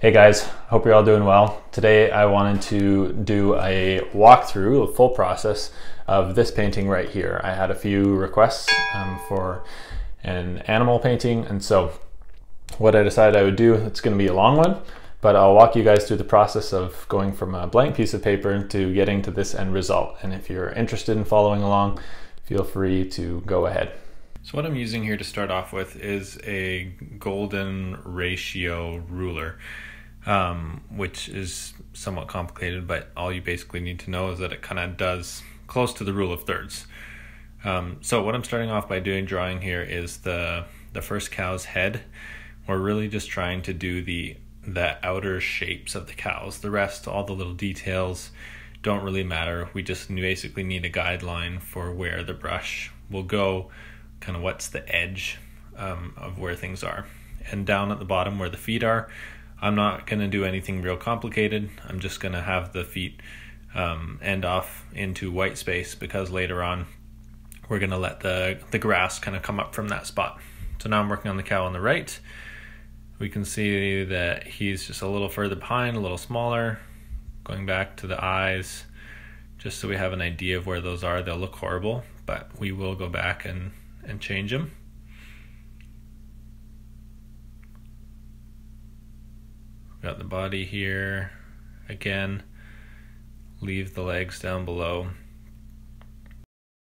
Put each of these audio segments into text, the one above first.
Hey guys, hope you're all doing well. Today I wanted to do a walkthrough, a full process of this painting right here. I had a few requests um, for an animal painting and so what I decided I would do, it's going to be a long one, but I'll walk you guys through the process of going from a blank piece of paper to getting to this end result. And if you're interested in following along, feel free to go ahead. So what I'm using here to start off with is a golden ratio ruler, um, which is somewhat complicated, but all you basically need to know is that it kind of does close to the rule of thirds. Um, so what I'm starting off by doing drawing here is the the first cow's head. We're really just trying to do the the outer shapes of the cows. The rest, all the little details, don't really matter. We just basically need a guideline for where the brush will go, kind of what's the edge um, of where things are. And down at the bottom where the feet are, I'm not going to do anything real complicated. I'm just going to have the feet um, end off into white space because later on we're going to let the, the grass kind of come up from that spot. So now I'm working on the cow on the right we can see that he's just a little further behind, a little smaller. Going back to the eyes, just so we have an idea of where those are. They'll look horrible, but we will go back and, and change them. Got the body here. Again, leave the legs down below.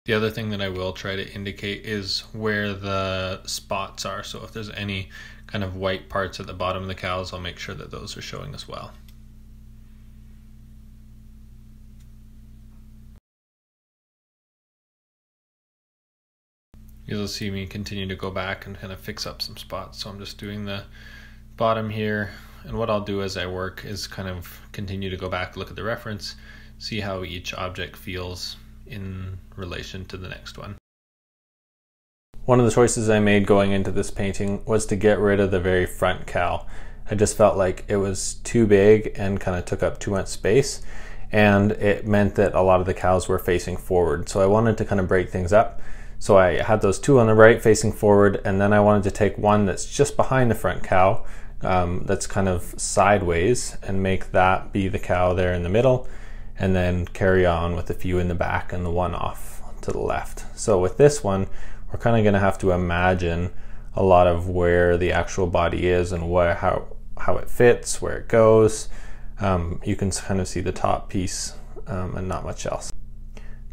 The other thing that I will try to indicate is where the spots are. So if there's any kind of white parts at the bottom of the cows, I'll make sure that those are showing as well. You'll see me continue to go back and kind of fix up some spots. So I'm just doing the bottom here. And what I'll do as I work is kind of continue to go back, look at the reference, see how each object feels in relation to the next one. One of the choices I made going into this painting was to get rid of the very front cow. I just felt like it was too big and kind of took up too much space and it meant that a lot of the cows were facing forward. So I wanted to kind of break things up. So I had those two on the right facing forward and then I wanted to take one that's just behind the front cow um, that's kind of sideways and make that be the cow there in the middle and then carry on with a few in the back and the one off to the left. So with this one, we're kind of going to have to imagine a lot of where the actual body is and where how how it fits, where it goes. Um, you can kind of see the top piece um, and not much else.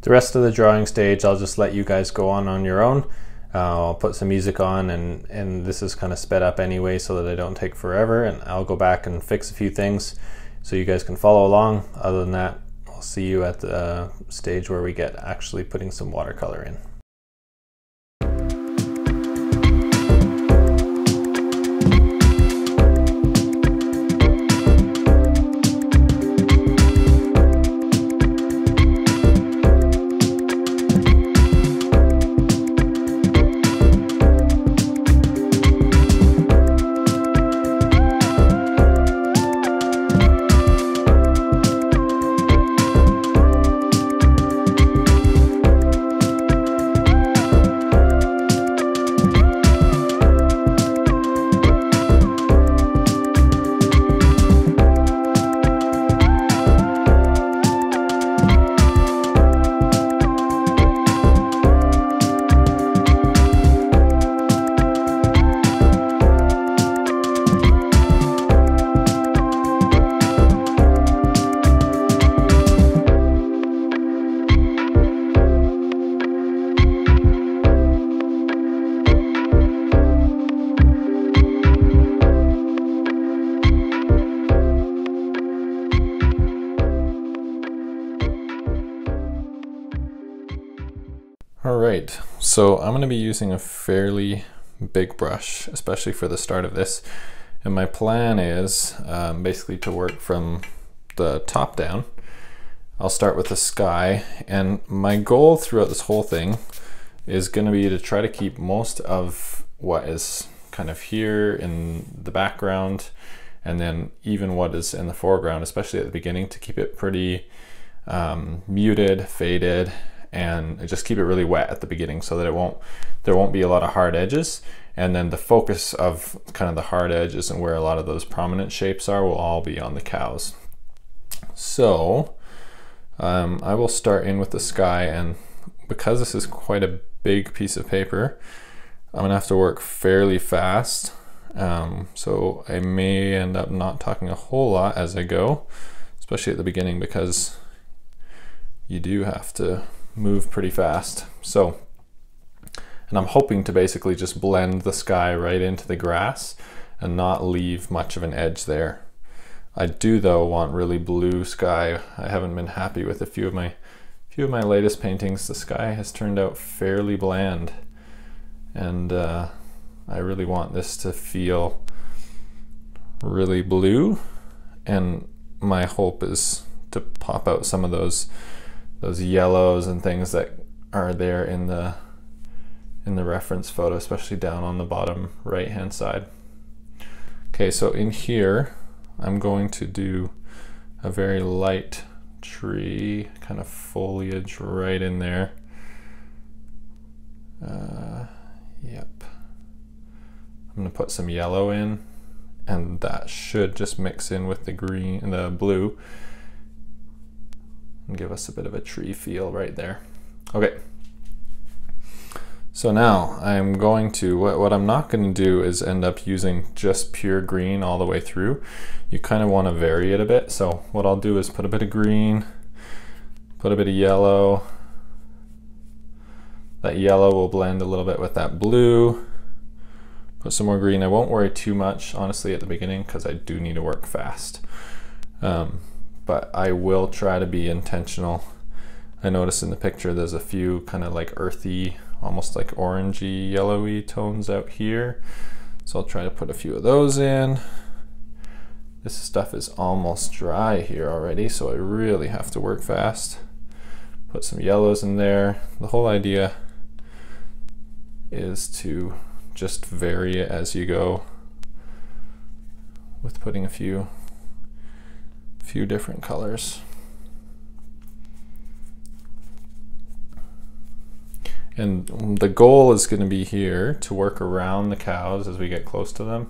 The rest of the drawing stage, I'll just let you guys go on on your own. Uh, I'll put some music on and, and this is kind of sped up anyway so that I don't take forever and I'll go back and fix a few things so you guys can follow along. Other than that, I'll see you at the stage where we get actually putting some watercolor in. Be using a fairly big brush, especially for the start of this. And my plan is um, basically to work from the top down. I'll start with the sky, and my goal throughout this whole thing is gonna be to try to keep most of what is kind of here in the background, and then even what is in the foreground, especially at the beginning, to keep it pretty um, muted, faded, and just keep it really wet at the beginning so that it won't there won't be a lot of hard edges and then the focus of kind of the hard edges and where a lot of those prominent shapes are will all be on the cows. So um, I will start in with the sky and because this is quite a big piece of paper, I'm gonna have to work fairly fast. Um, so I may end up not talking a whole lot as I go, especially at the beginning because you do have to move pretty fast. So and I'm hoping to basically just blend the sky right into the grass and not leave much of an edge there. I do though want really blue sky. I haven't been happy with a few of my few of my latest paintings. The sky has turned out fairly bland and uh, I really want this to feel really blue and my hope is to pop out some of those those yellows and things that are there in the in the reference photo, especially down on the bottom right hand side. Okay, so in here, I'm going to do a very light tree, kind of foliage right in there. Uh, yep. I'm gonna put some yellow in and that should just mix in with the green and the blue and give us a bit of a tree feel right there. Okay, so now I'm going to, what, what I'm not going to do is end up using just pure green all the way through. You kind of want to vary it a bit. So what I'll do is put a bit of green, put a bit of yellow. That yellow will blend a little bit with that blue. Put some more green. I won't worry too much, honestly, at the beginning because I do need to work fast. Um, but I will try to be intentional. I notice in the picture there's a few kind of like earthy almost like orangey yellowy tones out here. So I'll try to put a few of those in. This stuff is almost dry here already, so I really have to work fast. Put some yellows in there. The whole idea is to just vary it as you go with putting a few few different colors. And the goal is going to be here to work around the cows as we get close to them,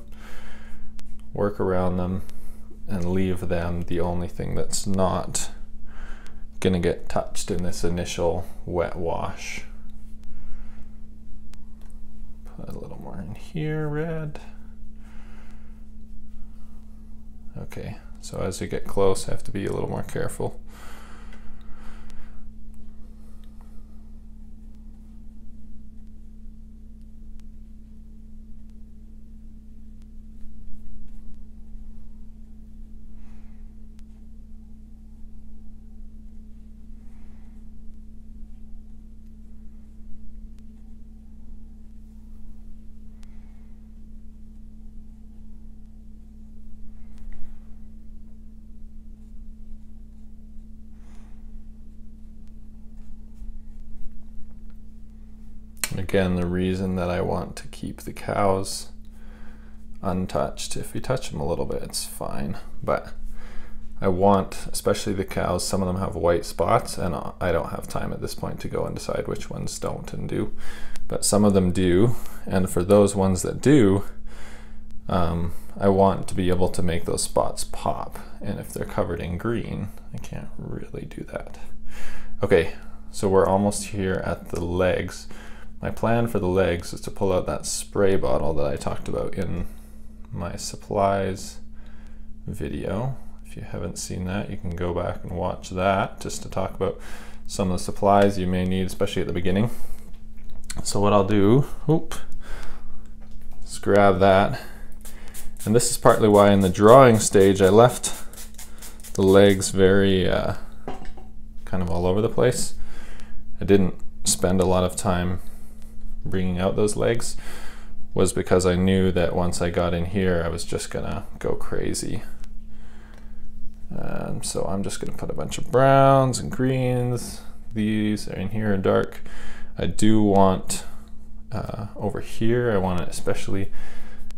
work around them, and leave them the only thing that's not going to get touched in this initial wet wash. Put a little more in here, red. Okay, so as we get close, I have to be a little more careful. Again, the reason that I want to keep the cows untouched, if you touch them a little bit, it's fine. But I want, especially the cows, some of them have white spots, and I don't have time at this point to go and decide which ones don't and do. But some of them do, and for those ones that do, um, I want to be able to make those spots pop. And if they're covered in green, I can't really do that. Okay, so we're almost here at the legs. My plan for the legs is to pull out that spray bottle that I talked about in my supplies video. If you haven't seen that, you can go back and watch that just to talk about some of the supplies you may need, especially at the beginning. So what I'll do, oop, let's grab that. And this is partly why in the drawing stage I left the legs very uh, kind of all over the place. I didn't spend a lot of time bringing out those legs was because I knew that once I got in here I was just gonna go crazy. Um, so I'm just gonna put a bunch of browns and greens. These are in here in dark. I do want uh, over here, I want especially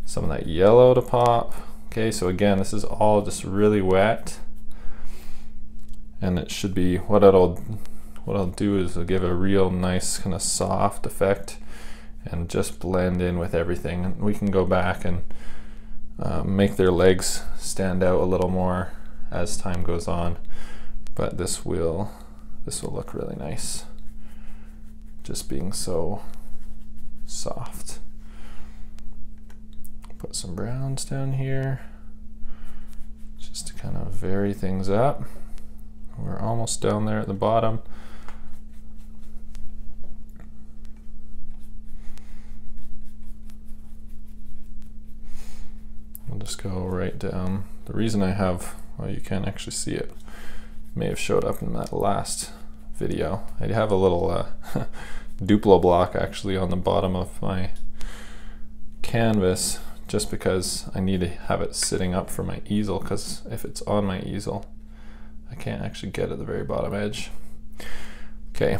some of that yellow to pop. Okay, so again, this is all just really wet. And it should be, what it'll what I'll do is I'll give a real nice kind of soft effect and just blend in with everything. And we can go back and uh, make their legs stand out a little more as time goes on. But this will, this will look really nice. Just being so soft. Put some browns down here just to kind of vary things up. We're almost down there at the bottom. Just go right down. The reason I have, well you can't actually see it, may have showed up in that last video. I have a little uh, Duplo block actually on the bottom of my canvas just because I need to have it sitting up for my easel because if it's on my easel I can't actually get at the very bottom edge. Okay,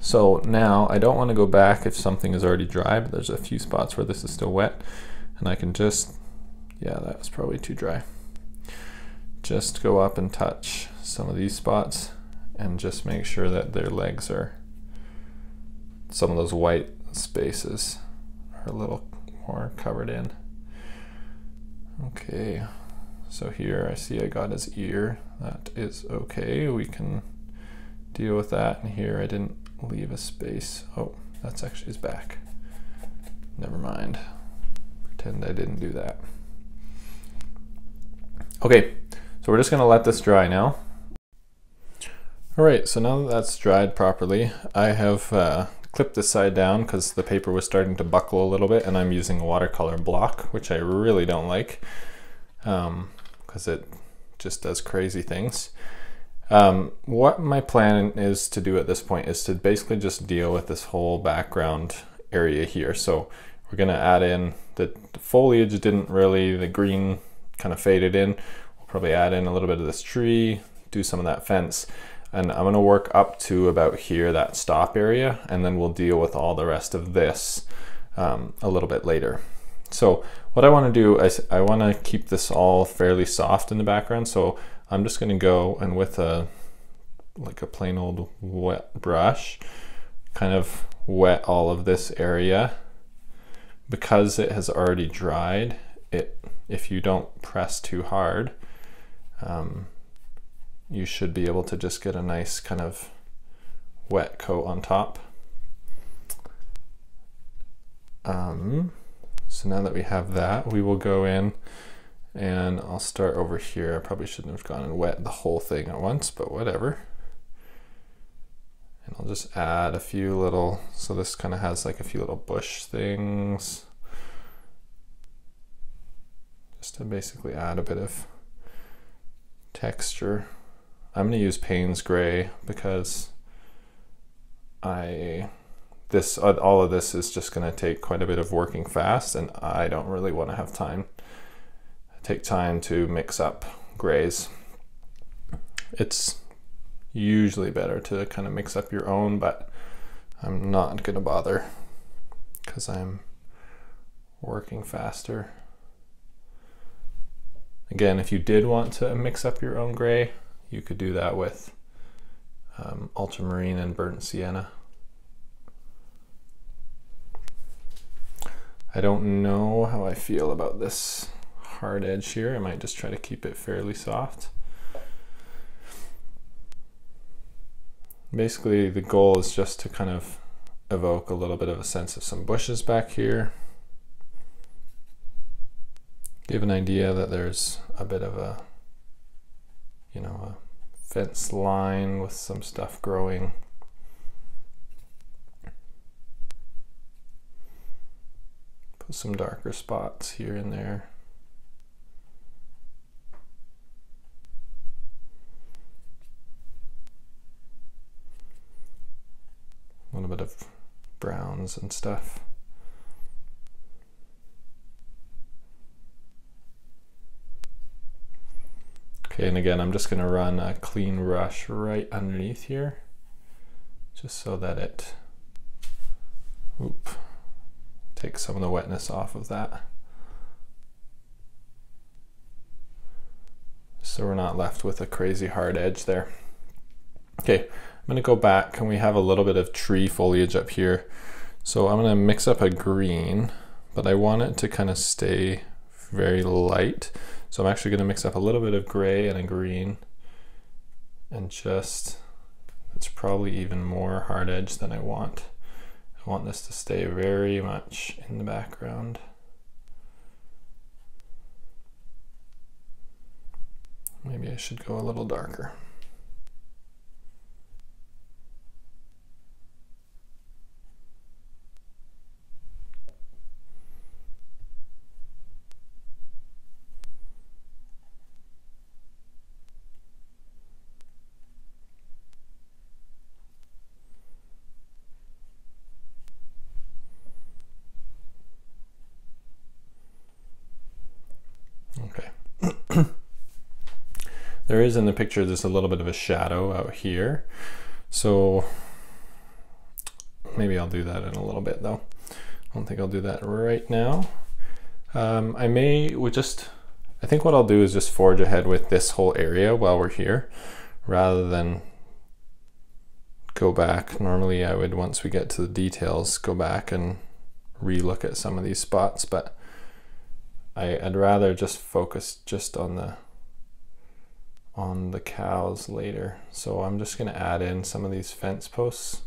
so now I don't want to go back if something is already dry, but there's a few spots where this is still wet and I can just, yeah, that was probably too dry. Just go up and touch some of these spots and just make sure that their legs are, some of those white spaces are a little more covered in. Okay, so here I see I got his ear. That is okay. We can deal with that. And here I didn't leave a space. Oh, that's actually his back. Never mind. Pretend I didn't do that. Okay, so we're just gonna let this dry now. All right, so now that that's dried properly, I have uh, clipped this side down because the paper was starting to buckle a little bit and I'm using a watercolor block, which I really don't like. Um, because it just does crazy things. Um, what my plan is to do at this point is to basically just deal with this whole background area here. So we're going to add in the, foliage didn't really, the green kind of faded in. We'll probably add in a little bit of this tree, do some of that fence. And I'm going to work up to about here, that stop area, and then we'll deal with all the rest of this um, a little bit later. So what I want to do is I want to keep this all fairly soft in the background. So I'm just going to go and with a like a plain old wet brush, kind of wet all of this area. Because it has already dried, it if you don't press too hard, um, you should be able to just get a nice kind of wet coat on top. Um, so now that we have that, we will go in and I'll start over here. I probably shouldn't have gone and wet the whole thing at once, but whatever. And I'll just add a few little, so this kind of has like a few little bush things. Just to basically add a bit of texture. I'm gonna use Payne's Gray because I this uh, all of this is just going to take quite a bit of working fast and I don't really want to have time take time to mix up grays it's usually better to kind of mix up your own but I'm not going to bother because I'm working faster again if you did want to mix up your own gray you could do that with um, ultramarine and burnt sienna I don't know how I feel about this hard edge here. I might just try to keep it fairly soft. Basically, the goal is just to kind of evoke a little bit of a sense of some bushes back here. Give an idea that there's a bit of a, you know, a fence line with some stuff growing Put some darker spots here and there. A little bit of browns and stuff. And again, I'm just gonna run a clean brush right underneath here, just so that it, oop, take some of the wetness off of that. So we're not left with a crazy hard edge there. Okay, I'm gonna go back and we have a little bit of tree foliage up here. So I'm gonna mix up a green, but I want it to kind of stay very light. So I'm actually gonna mix up a little bit of gray and a green and just, it's probably even more hard edge than I want. I want this to stay very much in the background. Maybe I should go a little darker. There is in the picture just a little bit of a shadow out here. So maybe I'll do that in a little bit though. I don't think I'll do that right now. Um, I may we just, I think what I'll do is just forge ahead with this whole area while we're here rather than go back. Normally I would, once we get to the details, go back and re-look at some of these spots, but I, I'd rather just focus just on the on the cows later. So I'm just going to add in some of these fence posts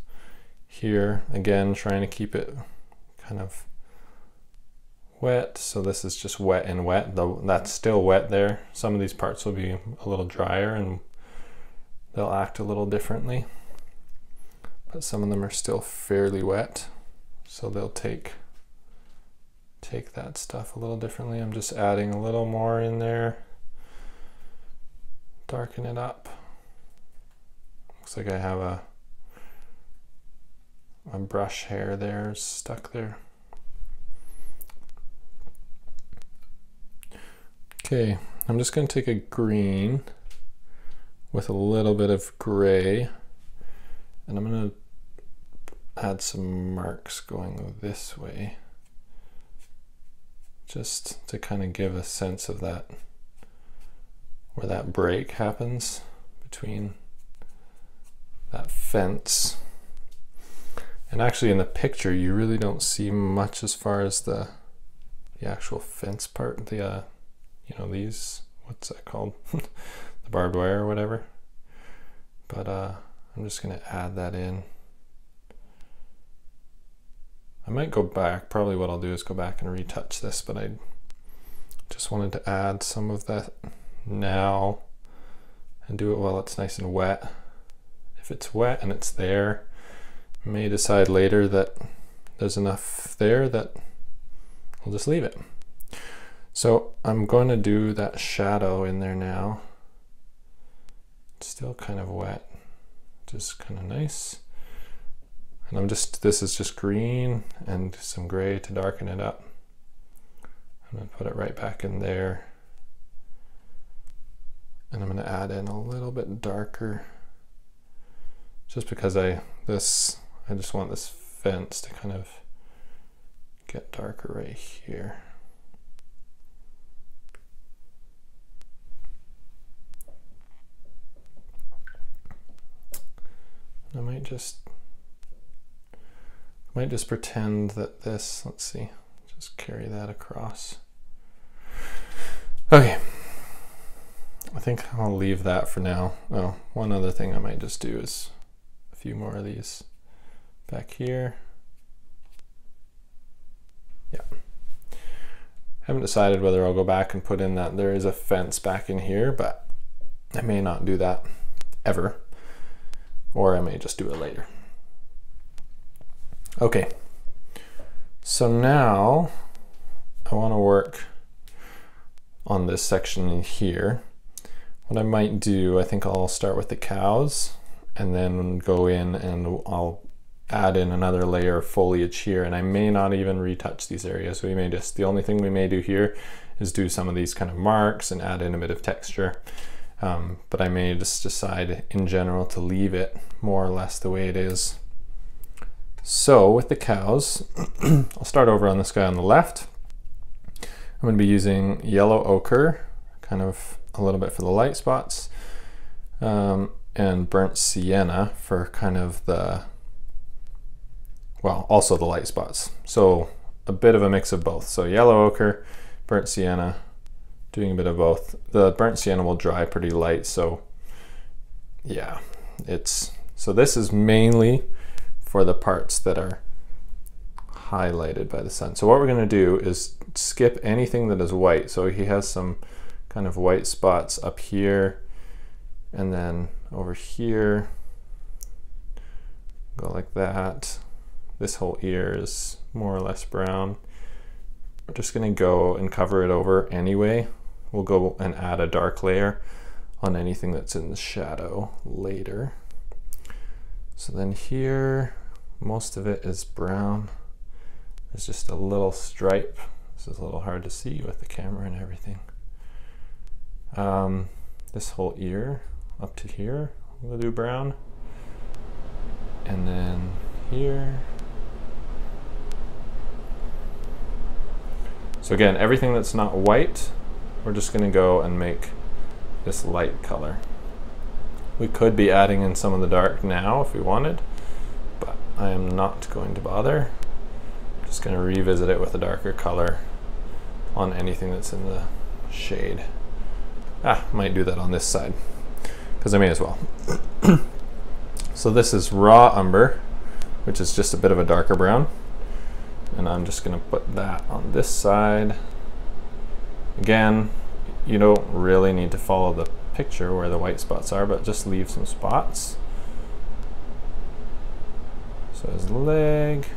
here. Again, trying to keep it kind of wet. So this is just wet and wet. Though that's still wet there. Some of these parts will be a little drier and they'll act a little differently. But some of them are still fairly wet. So they'll take take that stuff a little differently. I'm just adding a little more in there darken it up. Looks like I have a, a brush hair there stuck there. Okay, I'm just going to take a green with a little bit of gray and I'm going to add some marks going this way just to kind of give a sense of that where that break happens between that fence. And actually in the picture, you really don't see much as far as the, the actual fence part, the, uh, you know, these, what's that called? the barbed wire or whatever. But uh, I'm just gonna add that in. I might go back, probably what I'll do is go back and retouch this, but I just wanted to add some of that now and do it while it's nice and wet. If it's wet and it's there, may decide later that there's enough there that I'll just leave it. So I'm going to do that shadow in there now. It's still kind of wet, just kind of nice. And I'm just, this is just green and some gray to darken it up. I'm gonna put it right back in there. And I'm going to add in a little bit darker just because I this I just want this fence to kind of get darker right here. I might just might just pretend that this, let's see, just carry that across. Okay. I think I'll leave that for now. Oh, one other thing I might just do is a few more of these back here. Yeah. Haven't decided whether I'll go back and put in that there is a fence back in here, but I may not do that ever, or I may just do it later. Okay, so now I want to work on this section here. What I might do, I think I'll start with the cows and then go in and I'll add in another layer of foliage here and I may not even retouch these areas. We may just, the only thing we may do here is do some of these kind of marks and add in a bit of texture. Um, but I may just decide in general to leave it more or less the way it is. So with the cows, I'll start over on this guy on the left. I'm going to be using yellow ochre, kind of a little bit for the light spots. Um, and burnt sienna for kind of the, well, also the light spots. So a bit of a mix of both. So yellow ochre, burnt sienna, doing a bit of both. The burnt sienna will dry pretty light, so yeah, it's, so this is mainly for the parts that are highlighted by the sun. So what we're gonna do is skip anything that is white. So he has some kind of white spots up here and then over here, go like that. This whole ear is more or less brown. We're just gonna go and cover it over anyway. We'll go and add a dark layer on anything that's in the shadow later. So then here, most of it is brown. There's just a little stripe. This is a little hard to see with the camera and everything. Um, this whole ear up to here, we'll do brown. And then here. So again, everything that's not white, we're just gonna go and make this light color. We could be adding in some of the dark now if we wanted, but I am not going to bother. I'm just gonna revisit it with a darker color on anything that's in the shade. Ah, might do that on this side because I may as well. so this is raw umber, which is just a bit of a darker brown. And I'm just gonna put that on this side. Again, you don't really need to follow the picture where the white spots are, but just leave some spots. So his leg,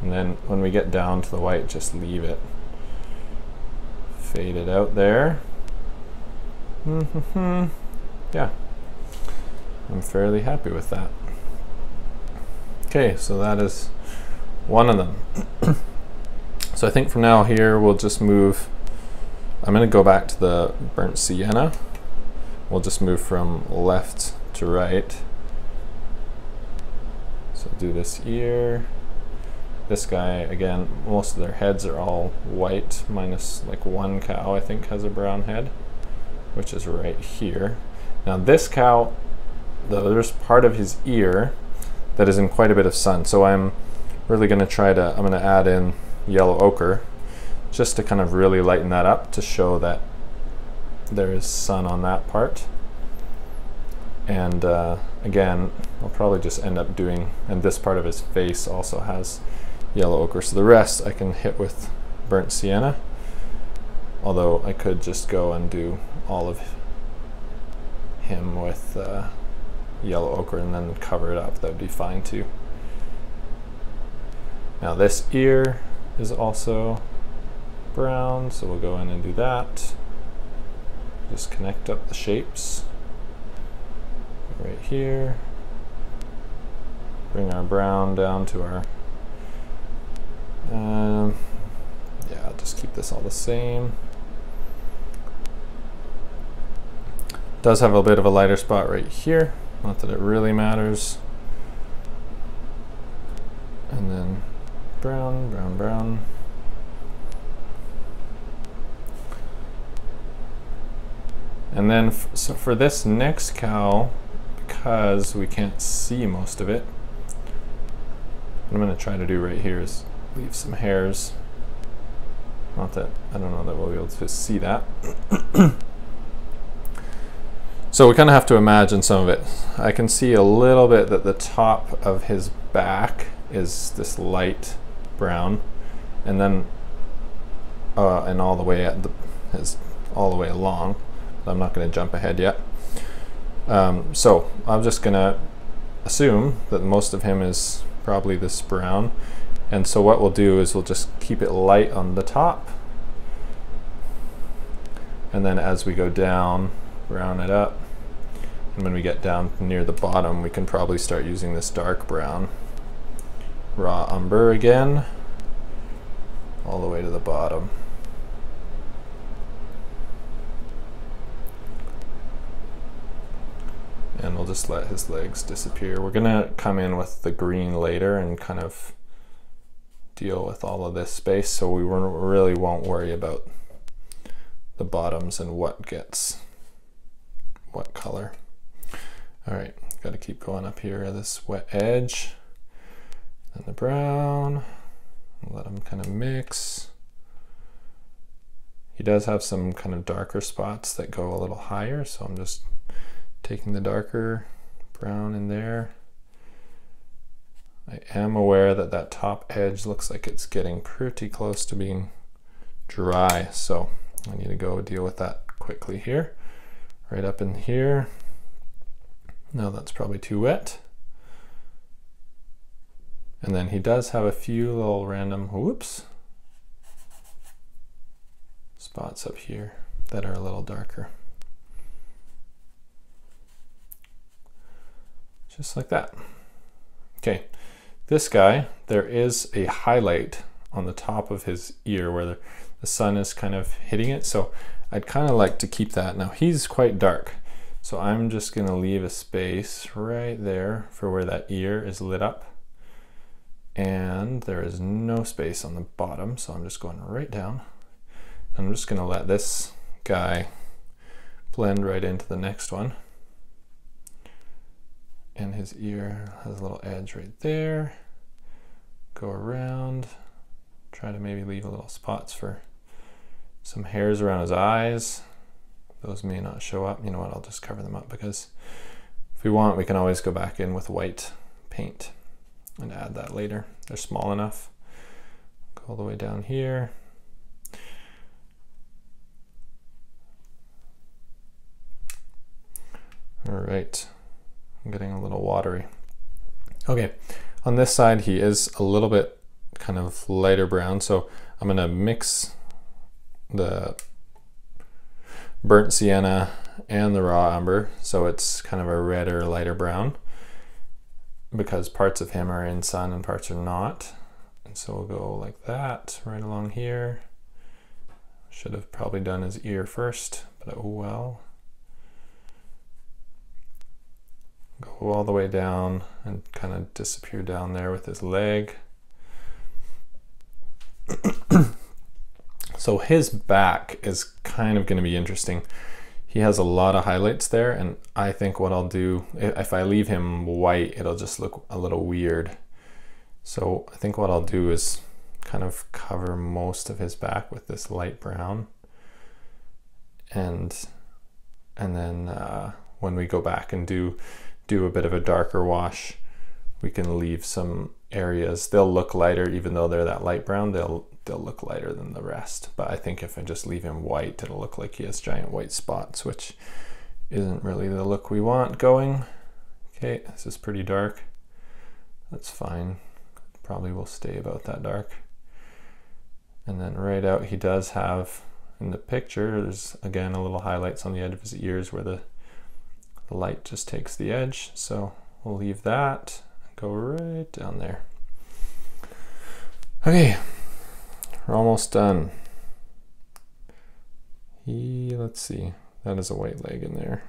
and then when we get down to the white, just leave it faded out there. Mm -hmm. Yeah, I'm fairly happy with that. Okay, so that is one of them. so I think from now here we'll just move, I'm going to go back to the burnt sienna. We'll just move from left to right. So do this ear. This guy, again, most of their heads are all white, minus like one cow I think has a brown head, which is right here. Now this cow there's part of his ear that is in quite a bit of sun. So I'm really going to try to, I'm going to add in yellow ochre just to kind of really lighten that up to show that there is sun on that part. And uh, again, I'll probably just end up doing, and this part of his face also has yellow ochre. So the rest I can hit with burnt sienna. Although I could just go and do all of him with uh, yellow ochre and then cover it up, that would be fine too. Now this ear is also brown, so we'll go in and do that. Just connect up the shapes right here. Bring our brown down to our, um, yeah, I'll just keep this all the same. Does have a bit of a lighter spot right here. Not that it really matters. And then brown, brown, brown. And then so for this next cow, because we can't see most of it, what I'm going to try to do right here is leave some hairs. Not that, I don't know that we'll be able to see that. So we kind of have to imagine some of it. I can see a little bit that the top of his back is this light brown, and then uh, and all the way at the his all the way along. I'm not going to jump ahead yet. Um, so I'm just going to assume that most of him is probably this brown. And so what we'll do is we'll just keep it light on the top. And then as we go down, brown it up. And when we get down near the bottom, we can probably start using this dark brown. Raw umber again, all the way to the bottom. And we'll just let his legs disappear. We're gonna come in with the green later and kind of deal with all of this space so we really won't worry about the bottoms and what gets what color. All right, got to keep going up here, this wet edge, and the brown, let them kind of mix. He does have some kind of darker spots that go a little higher, so I'm just taking the darker brown in there. I am aware that that top edge looks like it's getting pretty close to being dry, so I need to go deal with that quickly here. Right up in here. No, that's probably too wet. And then he does have a few little random, whoops, spots up here that are a little darker. Just like that. Okay, this guy, there is a highlight on the top of his ear where the, the sun is kind of hitting it. So I'd kind of like to keep that. Now he's quite dark. So I'm just gonna leave a space right there for where that ear is lit up. And there is no space on the bottom. So I'm just going right down. I'm just gonna let this guy blend right into the next one. And his ear has a little edge right there. Go around, try to maybe leave a little spots for some hairs around his eyes. Those may not show up. You know what, I'll just cover them up because if we want, we can always go back in with white paint and add that later. They're small enough. Go all the way down here. All right, I'm getting a little watery. Okay, on this side he is a little bit kind of lighter brown, so I'm gonna mix the burnt sienna and the raw umber, so it's kind of a redder, lighter brown because parts of him are in sun and parts are not. And so we'll go like that right along here. Should have probably done his ear first, but oh well. go all the way down and kind of disappear down there with his leg. so his back is kind of going to be interesting. He has a lot of highlights there and I think what I'll do, if I leave him white, it'll just look a little weird. So I think what I'll do is kind of cover most of his back with this light brown. And, and then uh, when we go back and do do a bit of a darker wash, we can leave some areas. They'll look lighter even though they're that light brown. They'll they'll look lighter than the rest. But I think if I just leave him white, it'll look like he has giant white spots, which isn't really the look we want going. Okay, this is pretty dark. That's fine. Probably will stay about that dark. And then right out, he does have in the picture, there's again a little highlights on the edge of his ears where the the light just takes the edge. So we'll leave that go right down there. Okay, we're almost done. He, let's see, that is a white leg in there.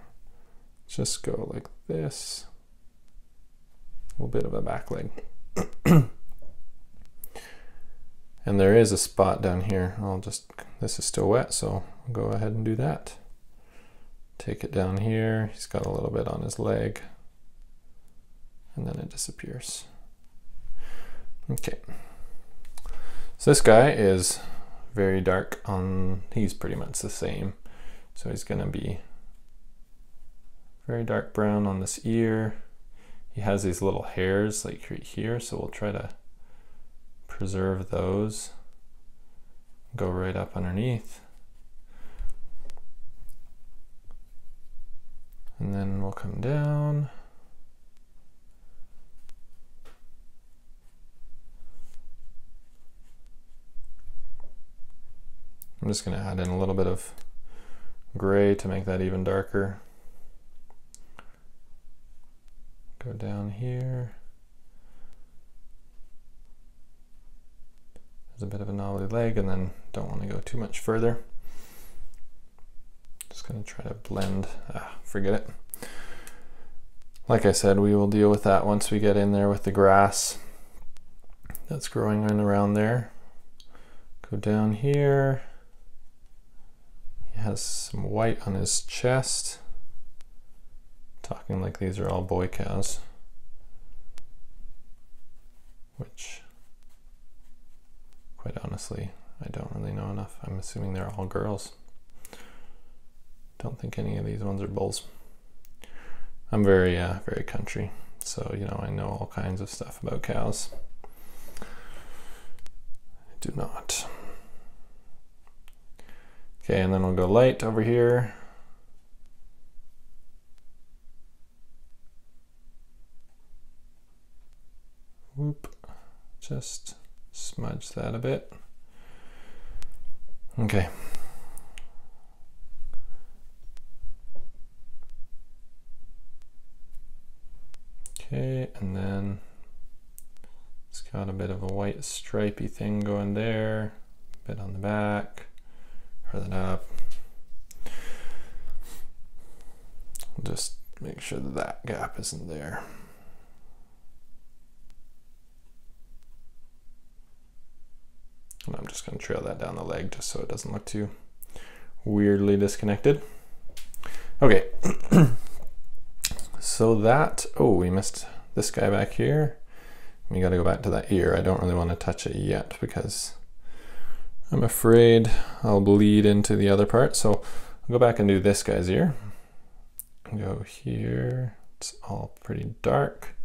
Just go like this. A little bit of a back leg. and there is a spot down here. I'll just, this is still wet, so I'll go ahead and do that. Take it down here. He's got a little bit on his leg. And then it disappears. Okay. So this guy is very dark on, he's pretty much the same. So he's gonna be very dark brown on this ear. He has these little hairs like right here, so we'll try to preserve those. Go right up underneath. And then we'll come down. I'm just going to add in a little bit of gray to make that even darker. Go down here. There's a bit of a knobbly leg and then don't want to go too much further. Just gonna try to blend, ah, forget it. Like I said, we will deal with that once we get in there with the grass that's growing in around there. Go down here. He has some white on his chest. talking like these are all boy cows, which, quite honestly, I don't really know enough. I'm assuming they're all girls. Don't think any of these ones are bulls. I'm very, uh, very country, so you know I know all kinds of stuff about cows. I do not. Okay, and then we'll go light over here. Whoop, just smudge that a bit. Okay. Okay, and then it's got a bit of a white stripy thing going there, a bit on the back, that up. Just make sure that that gap isn't there. And I'm just going to trail that down the leg just so it doesn't look too weirdly disconnected. Okay. so that, oh, we missed this guy back here. We got to go back to that ear. I don't really want to touch it yet because I'm afraid I'll bleed into the other part. So I'll go back and do this guy's ear. Go here. It's all pretty dark.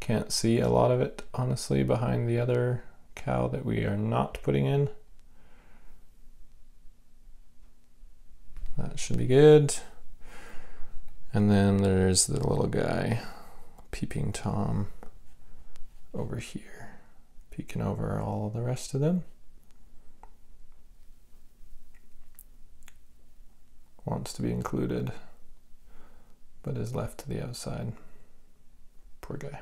Can't see a lot of it, honestly, behind the other cow that we are not putting in. That should be good. And then there's the little guy, peeping Tom, over here, peeking over all the rest of them. Wants to be included, but is left to the outside. Poor guy.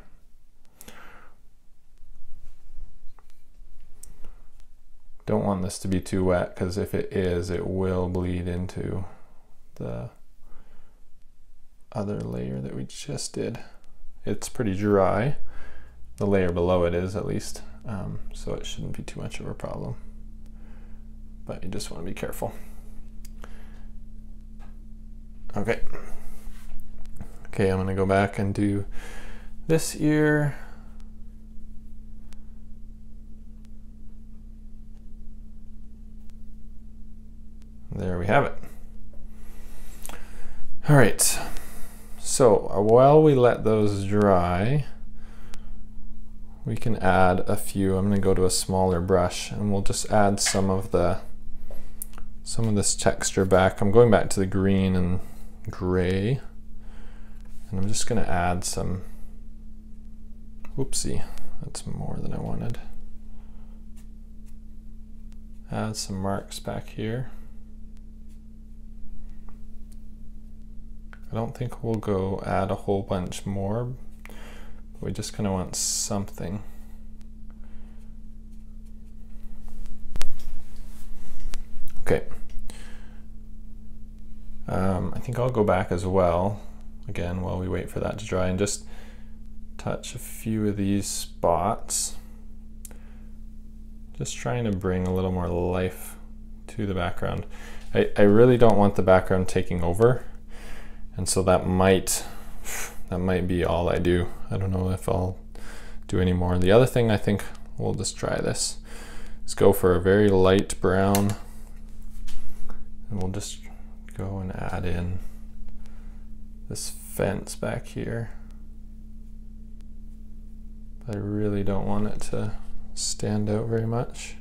Don't want this to be too wet because if it is, it will bleed into the other layer that we just did. It's pretty dry. The layer below it is at least, um, so it shouldn't be too much of a problem. But you just want to be careful. Okay. Okay, I'm going to go back and do this ear. There we have it. All right, so uh, while we let those dry, we can add a few. I'm gonna go to a smaller brush and we'll just add some of the some of this texture back. I'm going back to the green and gray and I'm just gonna add some, whoopsie, that's more than I wanted. Add some marks back here. I don't think we'll go add a whole bunch more. We just kind of want something. Okay. Um, I think I'll go back as well, again, while we wait for that to dry and just touch a few of these spots. Just trying to bring a little more life to the background. I, I really don't want the background taking over. And so that might that might be all I do. I don't know if I'll do any more. The other thing I think we'll just try this Let's go for a very light brown and we'll just go and add in this fence back here. But I really don't want it to stand out very much.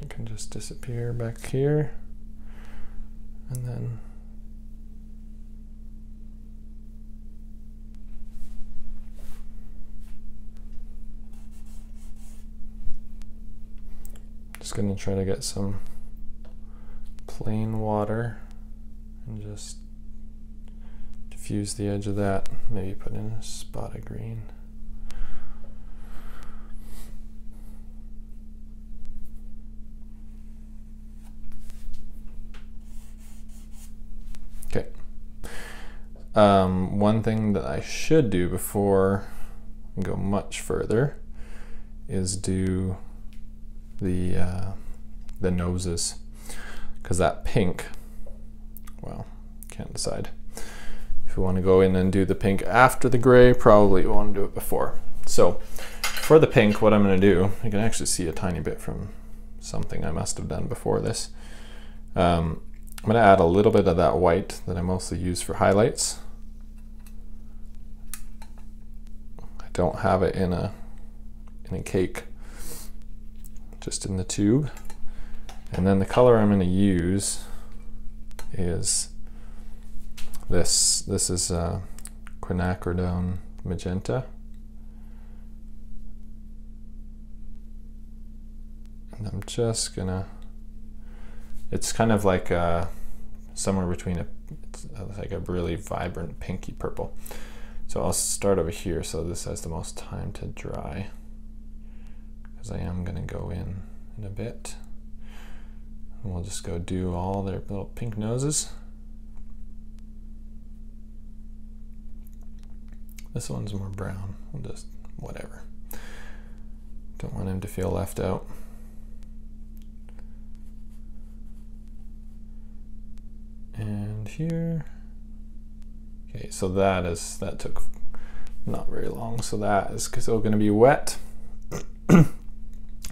It can just disappear back here and then just going to try to get some plain water and just diffuse the edge of that. Maybe put in a spot of green. Um, one thing that I should do before I go much further is do the uh, the noses. Because that pink well can't decide. If you want to go in and do the pink after the gray probably you want to do it before. So for the pink what I'm going to do you can actually see a tiny bit from something I must have done before this. Um, I'm going to add a little bit of that white that I mostly use for highlights. I don't have it in a in a cake just in the tube. And then the color I'm going to use is this. This is uh, quinacridone magenta. And I'm just gonna, it's kind of like a, uh, somewhere between a, it's like a really vibrant pinky purple. So I'll start over here so this has the most time to dry because I am going to go in in a bit. And we'll just go do all their little pink noses. This one's more brown. We'll just, whatever. Don't want him to feel left out. And here. Okay, so that is, that took not very long. So that is still going to be wet.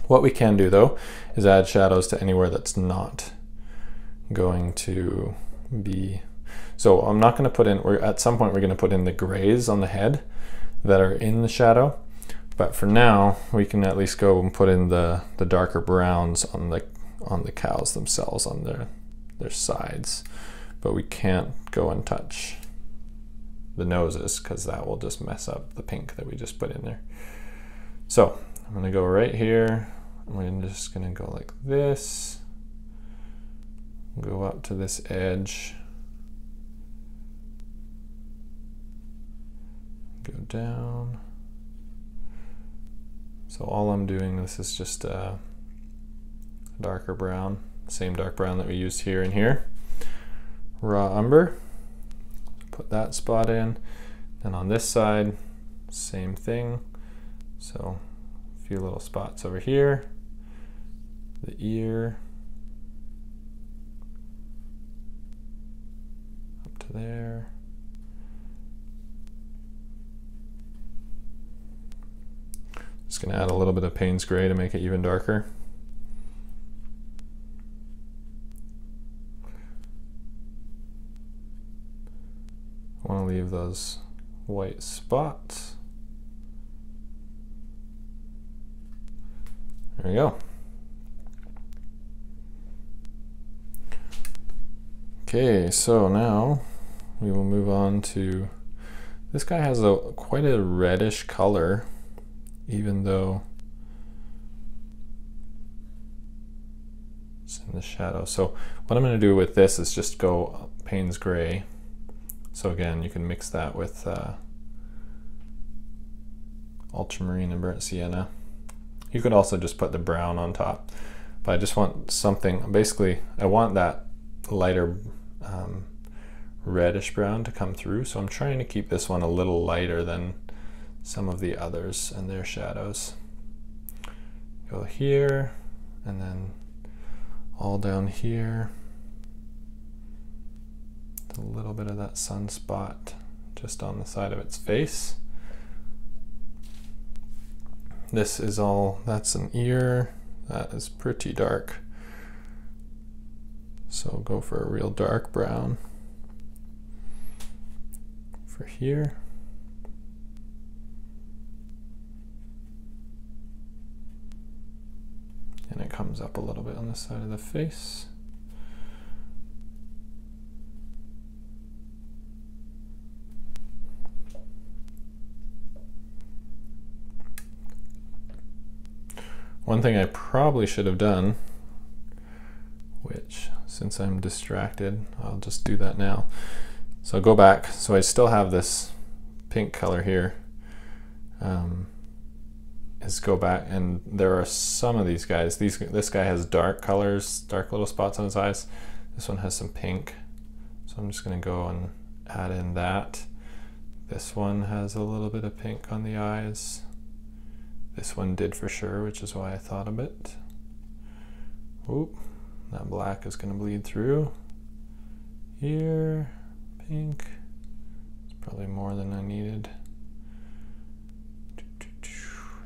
What we can do though is add shadows to anywhere that's not going to be. So I'm not going to put in we're at some point we're going to put in the grays on the head that are in the shadow. But for now we can at least go and put in the the darker browns on the on the cows themselves on their their sides. But we can't go and touch the noses because that will just mess up the pink that we just put in there. So I'm gonna go right here. I'm just gonna go like this. Go up to this edge. Go down. So all I'm doing, this is just a darker brown, same dark brown that we used here and here. Raw umber, put that spot in. And on this side, same thing. So few little spots over here, the ear, up to there. Just gonna add a little bit of Payne's Gray to make it even darker. I want to leave those white spots. There we go. Okay, so now we will move on to, this guy has a quite a reddish color, even though it's in the shadow. So what I'm gonna do with this is just go Payne's Gray. So again, you can mix that with uh, ultramarine and burnt sienna. You could also just put the brown on top, but I just want something, basically I want that lighter um, reddish brown to come through. So I'm trying to keep this one a little lighter than some of the others and their shadows. Go here and then all down here. A little bit of that sunspot just on the side of its face. This is all, that's an ear. That is pretty dark. So go for a real dark brown for here. And it comes up a little bit on the side of the face. One thing I probably should have done, which since I'm distracted, I'll just do that now. So go back. So I still have this pink color here. Um, is go back and there are some of these guys. These this guy has dark colors, dark little spots on his eyes. This one has some pink. So I'm just gonna go and add in that. This one has a little bit of pink on the eyes. This one did for sure, which is why I thought of it. Oop, that black is gonna bleed through. Here, pink. It's probably more than I needed.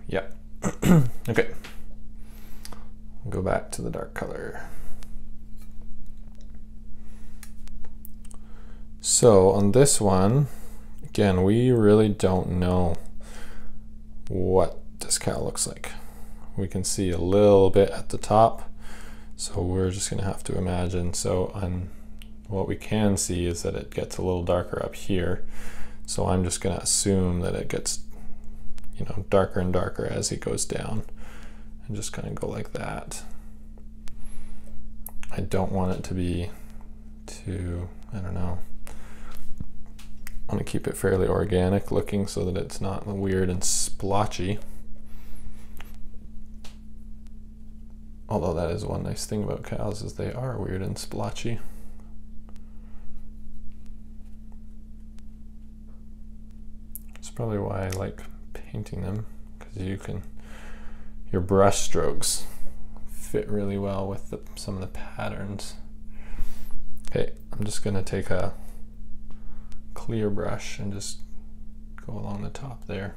Yeah, okay. Go back to the dark color. So on this one, again, we really don't know what cow looks like. We can see a little bit at the top, so we're just gonna have to imagine. So on what we can see is that it gets a little darker up here. So I'm just gonna assume that it gets you know, darker and darker as he goes down. And just kind of go like that. I don't want it to be too, I don't know, I want to keep it fairly organic looking so that it's not weird and splotchy. Although that is one nice thing about cows is they are weird and splotchy. It's probably why I like painting them because you can your brush strokes fit really well with the, some of the patterns. Okay, I'm just gonna take a clear brush and just go along the top there.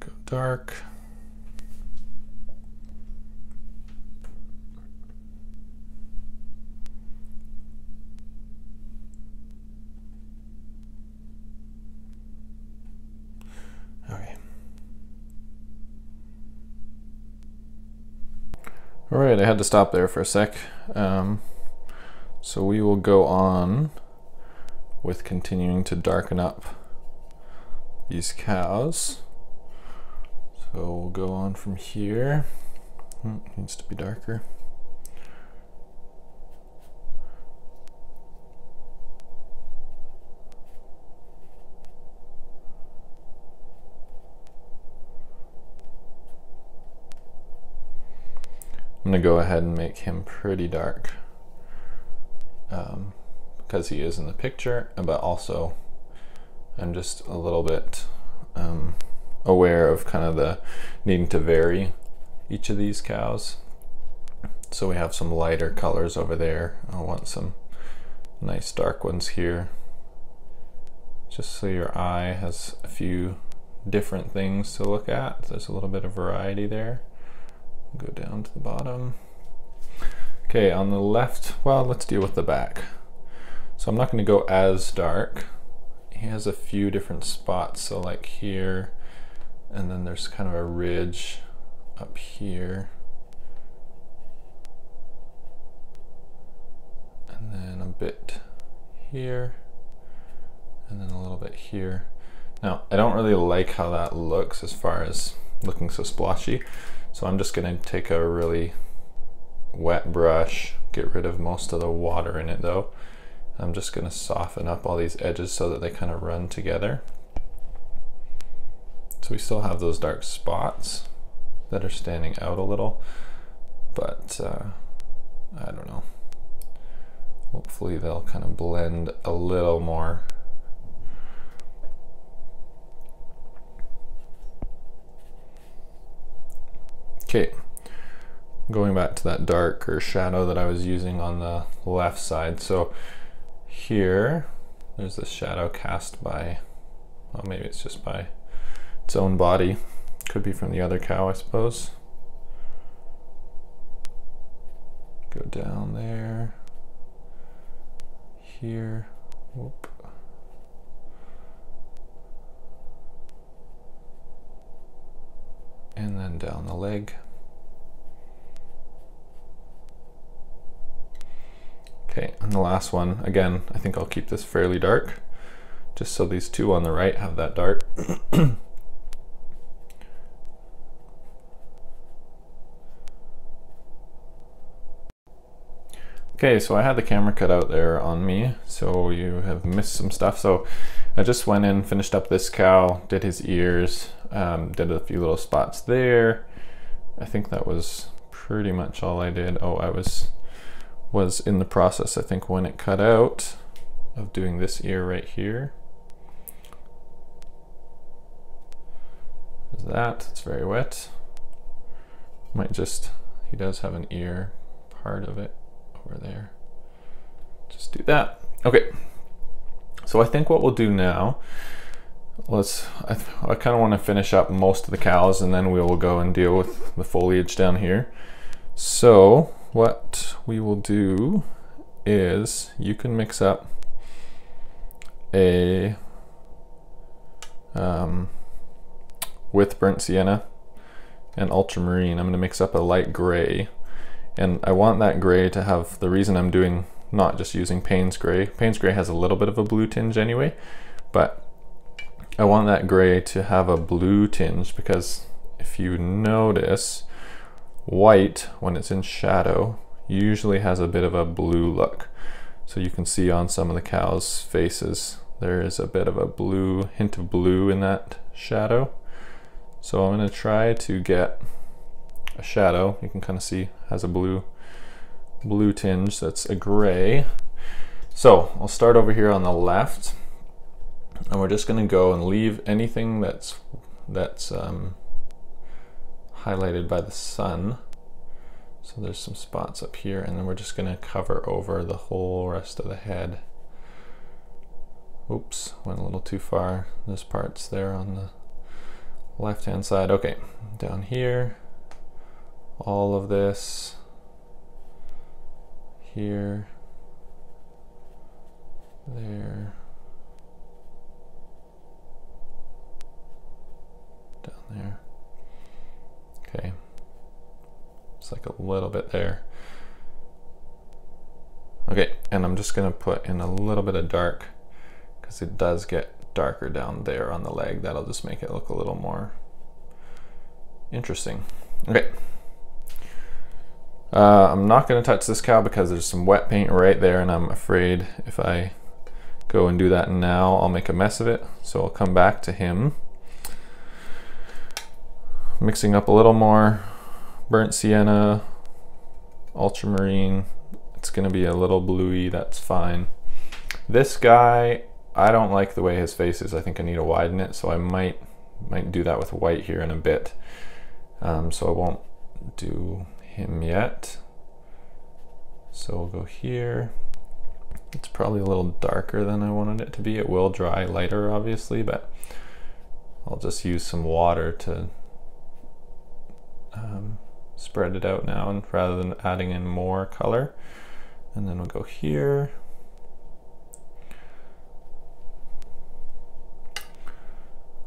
Go dark. All right, I had to stop there for a sec. Um, so we will go on with continuing to darken up these cows. So we'll go on from here. Hmm, needs to be darker. I'm gonna go ahead and make him pretty dark um, because he is in the picture, but also I'm just a little bit um, aware of kind of the needing to vary each of these cows. So we have some lighter colors over there. I want some nice dark ones here. Just so your eye has a few different things to look at. There's a little bit of variety there go down to the bottom. Okay, on the left, well, let's deal with the back. So I'm not going to go as dark. He has a few different spots, so like here, and then there's kind of a ridge up here. And then a bit here, and then a little bit here. Now, I don't really like how that looks as far as looking so splotchy. So I'm just gonna take a really wet brush, get rid of most of the water in it though. I'm just gonna soften up all these edges so that they kind of run together. So we still have those dark spots that are standing out a little, but uh, I don't know. Hopefully they'll kind of blend a little more Okay, going back to that darker shadow that I was using on the left side. So here, there's this shadow cast by, well, maybe it's just by its own body. Could be from the other cow, I suppose. Go down there, here, whoop. And then down the leg. Okay, and the last one, again, I think I'll keep this fairly dark, just so these two on the right have that dark. Okay, so I had the camera cut out there on me, so you have missed some stuff. So I just went in, finished up this cow, did his ears, um, did a few little spots there. I think that was pretty much all I did. Oh, I was was in the process, I think, when it cut out of doing this ear right here. There's that, it's very wet. Might just, he does have an ear part of it over there. Just do that. Okay, so I think what we'll do now, let's, I, I kind of want to finish up most of the cows and then we will go and deal with the foliage down here. So what we will do is you can mix up a um, with burnt sienna and ultramarine. I'm going to mix up a light gray and I want that gray to have the reason I'm doing not just using Payne's gray. Payne's gray has a little bit of a blue tinge anyway, but I want that gray to have a blue tinge because if you notice, white when it's in shadow usually has a bit of a blue look. So you can see on some of the cows' faces, there is a bit of a blue, hint of blue in that shadow. So I'm gonna try to get a shadow, you can kind of see has a blue, blue tinge that's a gray. So I'll start over here on the left and we're just gonna go and leave anything that's, that's um, highlighted by the sun. So there's some spots up here and then we're just gonna cover over the whole rest of the head. Oops, went a little too far. This part's there on the left hand side. Okay, down here, all of this, here, there, there. Okay, it's like a little bit there. Okay, and I'm just gonna put in a little bit of dark because it does get darker down there on the leg. That'll just make it look a little more interesting. Okay. Uh, I'm not going to touch this cow because there's some wet paint right there and I'm afraid if I go and do that now I'll make a mess of it. So I'll come back to him. Mixing up a little more burnt sienna, ultramarine. It's going to be a little bluey, that's fine. This guy, I don't like the way his face is. I think I need to widen it, so I might might do that with white here in a bit. Um, so I won't do him yet. So we'll go here. It's probably a little darker than I wanted it to be. It will dry lighter, obviously, but I'll just use some water to um, spread it out now and rather than adding in more color. And then we'll go here.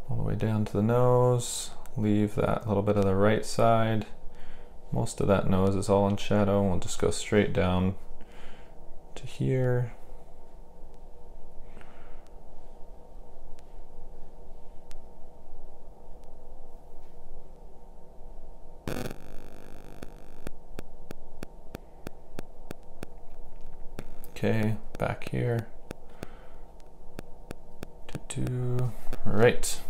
all the way down to the nose. Leave that little bit of the right side. Most of that nose is all in shadow. We'll just go straight down to here. Okay, back here. Do -do. Right.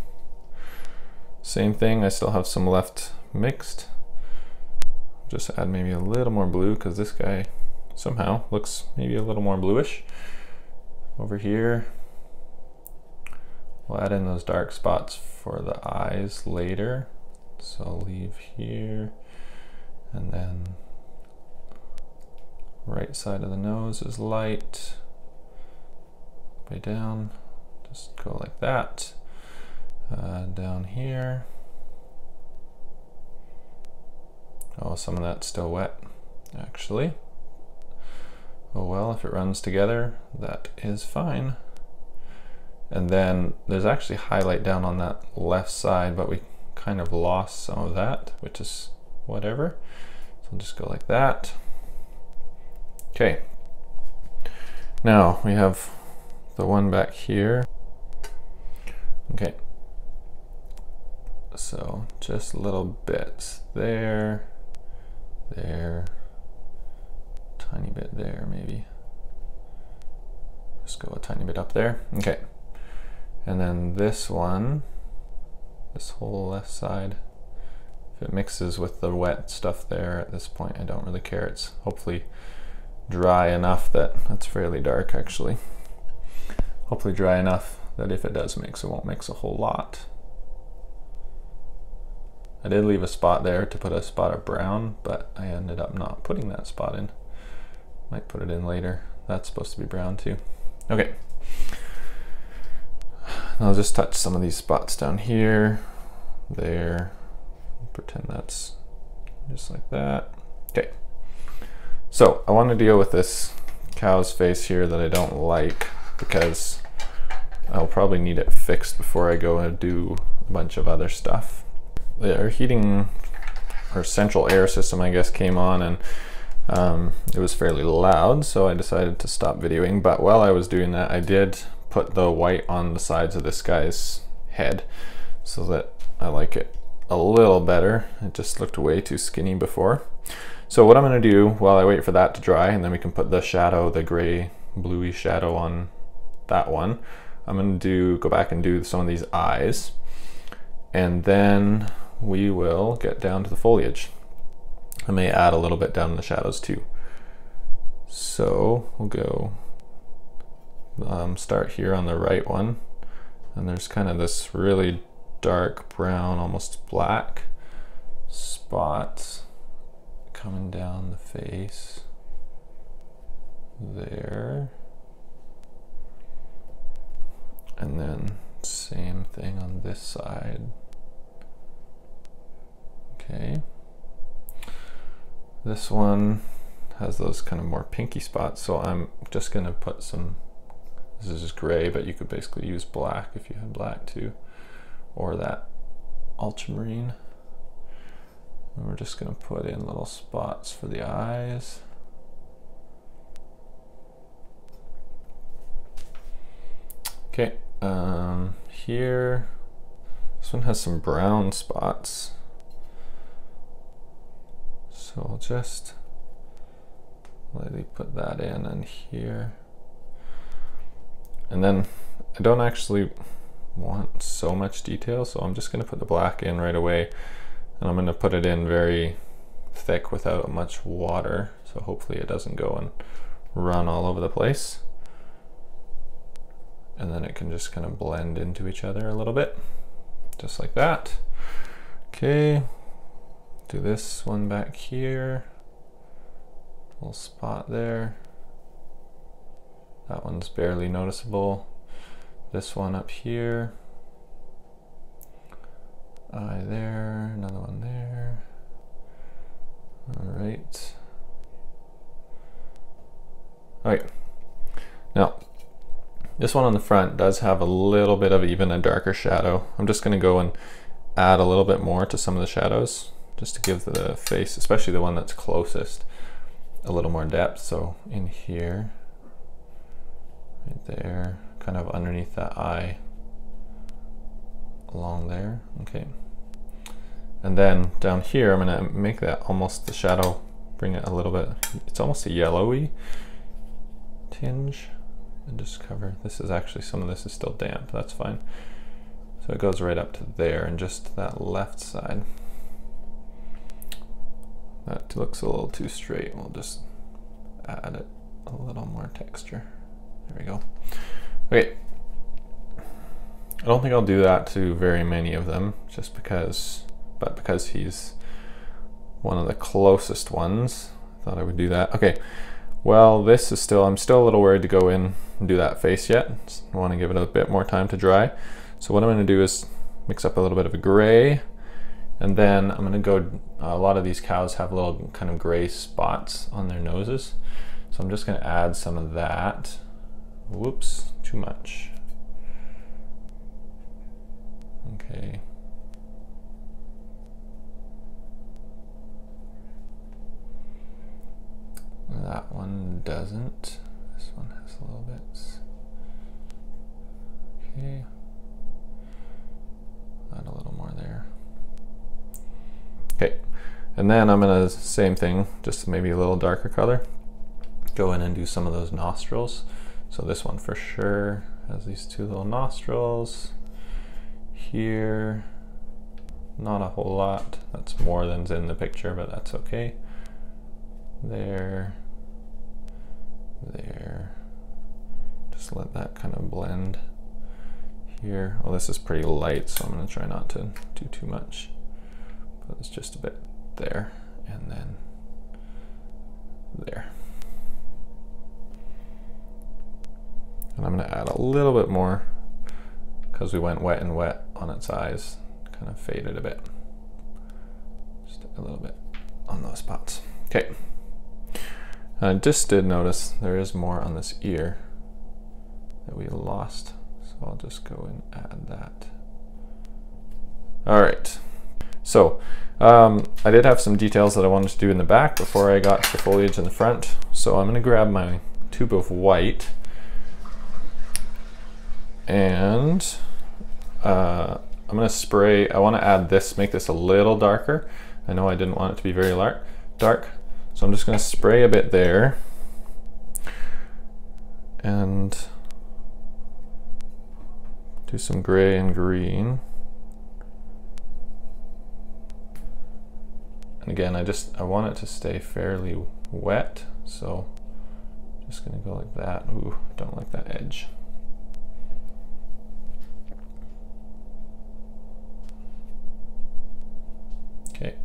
Same thing, I still have some left mixed. Just add maybe a little more blue because this guy somehow looks maybe a little more bluish. Over here, we'll add in those dark spots for the eyes later. So I'll leave here and then right side of the nose is light, way down, just go like that uh, down here. Oh, some of that's still wet, actually. Oh well, if it runs together, that is fine. And then there's actually highlight down on that left side, but we kind of lost some of that, which is whatever. So I'll just go like that. Okay. Now we have the one back here. Okay, so just little bits there, there, tiny bit there maybe. Just go a tiny bit up there. Okay. And then this one, this whole left side, if it mixes with the wet stuff there at this point, I don't really care. It's hopefully dry enough that that's fairly dark actually. Hopefully dry enough that if it does mix, it won't mix a whole lot. I did leave a spot there to put a spot of brown, but I ended up not putting that spot in. Might put it in later. That's supposed to be brown too. Okay. I'll just touch some of these spots down here, there. Pretend that's just like that. Okay. So I want to deal with this cow's face here that I don't like because I'll probably need it fixed before I go and do a bunch of other stuff. Our heating or central air system, I guess, came on and um, it was fairly loud, so I decided to stop videoing. But while I was doing that, I did put the white on the sides of this guy's head so that I like it a little better. It just looked way too skinny before. So what I'm gonna do while I wait for that to dry, and then we can put the shadow, the gray bluey shadow on that one, I'm gonna do go back and do some of these eyes, and then we will get down to the foliage. I may add a little bit down in the shadows too. So we'll go um, start here on the right one, and there's kind of this really dark brown, almost black spots coming down the face there. And then same thing on this side. Okay. This one has those kind of more pinky spots, so I'm just gonna put some, this is just gray, but you could basically use black if you had black too, or that ultramarine. And we're just gonna put in little spots for the eyes. Okay, um, here, this one has some brown spots. So I'll just lightly put that in and here. And then I don't actually want so much detail, so I'm just gonna put the black in right away and I'm gonna put it in very thick without much water. So hopefully it doesn't go and run all over the place and then it can just kind of blend into each other a little bit, just like that. Okay, do this one back here, little spot there. That one's barely noticeable. This one up here, eye there, another one there. All right. All right. Now, this one on the front does have a little bit of even a darker shadow. I'm just gonna go and add a little bit more to some of the shadows just to give the face, especially the one that's closest, a little more depth. So in here, right there, kind of underneath that eye, along there, okay. And then down here, I'm gonna make that almost the shadow, bring it a little bit, it's almost a yellowy tinge and just cover. This is actually, some of this is still damp, that's fine. So it goes right up to there and just that left side. That looks a little too straight. We'll just add it a little more texture. There we go. Okay. I don't think I'll do that to very many of them just because, but because he's one of the closest ones, I thought I would do that. Okay. Well, this is still, I'm still a little worried to go in and do that face yet. I want to give it a bit more time to dry. So what I'm going to do is mix up a little bit of a gray and then I'm going to go, a lot of these cows have little kind of gray spots on their noses. So I'm just going to add some of that. Whoops, too much. Okay. That one doesn't. This one has a little bit. Okay. Add a little more there. Okay. And then I'm gonna, same thing, just maybe a little darker color. Go in and do some of those nostrils. So this one for sure has these two little nostrils. Here, not a whole lot. That's more than's in the picture, but that's okay there, there. Just let that kind of blend here. Oh, this is pretty light, so I'm gonna try not to do too much. But it's just a bit there and then there. And I'm gonna add a little bit more because we went wet and wet on its eyes, kind of faded a bit. Just a little bit on those spots. Okay. I just did notice there is more on this ear that we lost. So I'll just go and add that. All right. So um, I did have some details that I wanted to do in the back before I got the foliage in the front. So I'm gonna grab my tube of white and uh, I'm gonna spray, I wanna add this, make this a little darker. I know I didn't want it to be very dark, so I'm just gonna spray a bit there. And do some gray and green. And again, I just, I want it to stay fairly wet, so just gonna go like that. Ooh, don't like that edge. Okay,